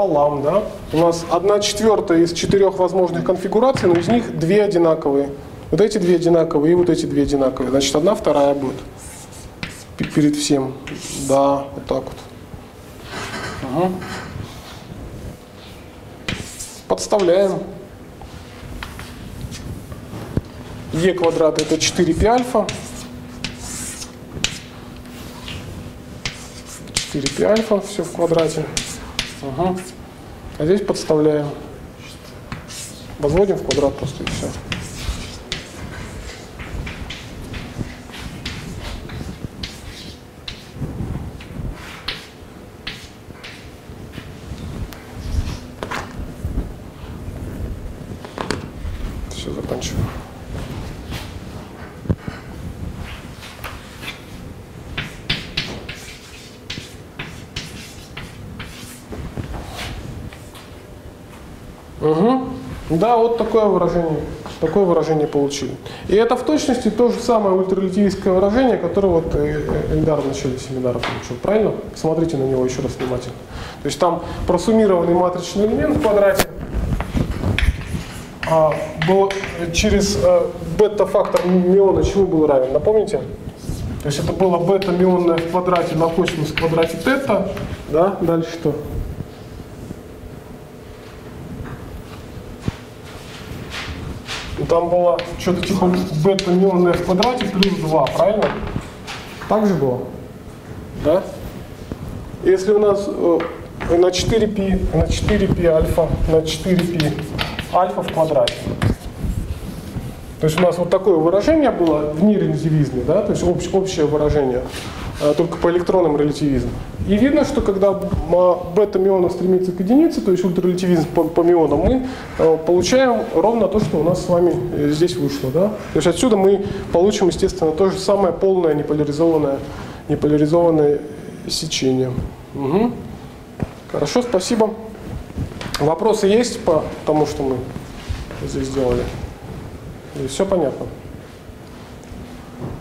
Пополам, да? У нас одна четвертая из четырех возможных конфигураций, но из них две одинаковые. Вот эти две одинаковые и вот эти две одинаковые. Значит, одна вторая будет перед всем. Да, вот так вот. Угу. Подставляем. Е квадрат это 4π альфа. 4π альфа, все в квадрате. Угу. А здесь подставляем. Возводим в квадрат просто и все. Все, заканчиваем. Угу. Да, вот такое выражение. Такое выражение получили. И это в точности то же самое ультрарелятивистское выражение, которое вот э, э, Эльдар в начале семинара получил. Правильно? Смотрите на него еще раз внимательно. То есть там просуммированный матричный элемент в квадрате а, был через а, бета-фактор миона чему был равен? Напомните? То есть это было бета-мионное в квадрате на косинус в квадрате тета. Да? Дальше что? там было что-то типа бета-мионное в квадрате плюс 2, правильно? Так же было? Да? Если у нас э, на 4π, на 4π альфа, на 4π альфа в квадрате. То есть у нас вот такое выражение было в нерелятивизме, да, то есть общ, общее выражение, э, только по электронным релятивизму. И видно, что когда бета-миона стремится к единице, то есть ультрарелятивизм по, по мионам, мы э, получаем ровно то, что у нас с вами э, здесь вышло. Да? То есть отсюда мы получим, естественно, то же самое полное неполяризованное, неполяризованное сечение. Угу. Хорошо, спасибо. Вопросы есть по тому, что мы здесь сделали? Или все понятно?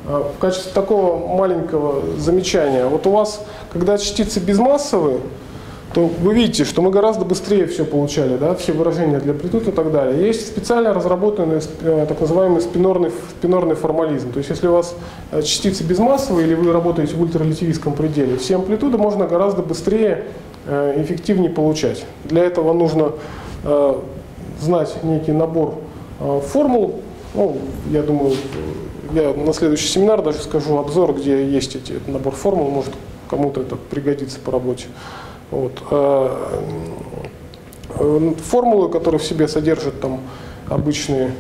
А, в качестве такого маленького замечания, вот у вас, когда частицы безмассовые, то вы видите, что мы гораздо быстрее все получали, да, все выражения для амплитуд и так далее. Есть специально разработанный э, так называемый спинорный, спинорный формализм. То есть если у вас э, частицы безмассовые или вы работаете в ультрарелятивистском пределе, все амплитуды можно гораздо быстрее, э, эффективнее получать. Для этого нужно знать некий набор формул, ну, я думаю, я на следующий семинар даже скажу обзор, где есть эти, этот набор формул, может кому-то это пригодится по работе. Вот. А, э, формулы, которые в себе содержат там обычные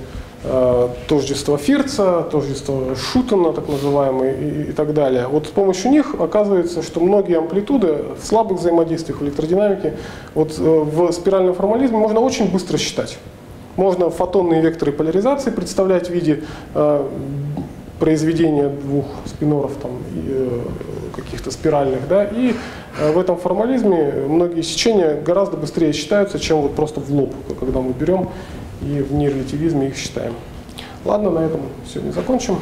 э, тождества Фирца, тождества Шутена, так называемые, и, и так далее. Вот с помощью них оказывается, что многие амплитуды в слабых взаимодействиях электродинамике вот э, в спиральном формализме можно очень быстро считать. Можно фотонные векторы поляризации представлять в виде э, произведения двух спиноров там, э, каких-то спиральных. Да, и э, в этом формализме многие сечения гораздо быстрее считаются, чем вот просто в лоб, когда мы берем и в нерелятивизме их считаем. Ладно, на этом сегодня закончим.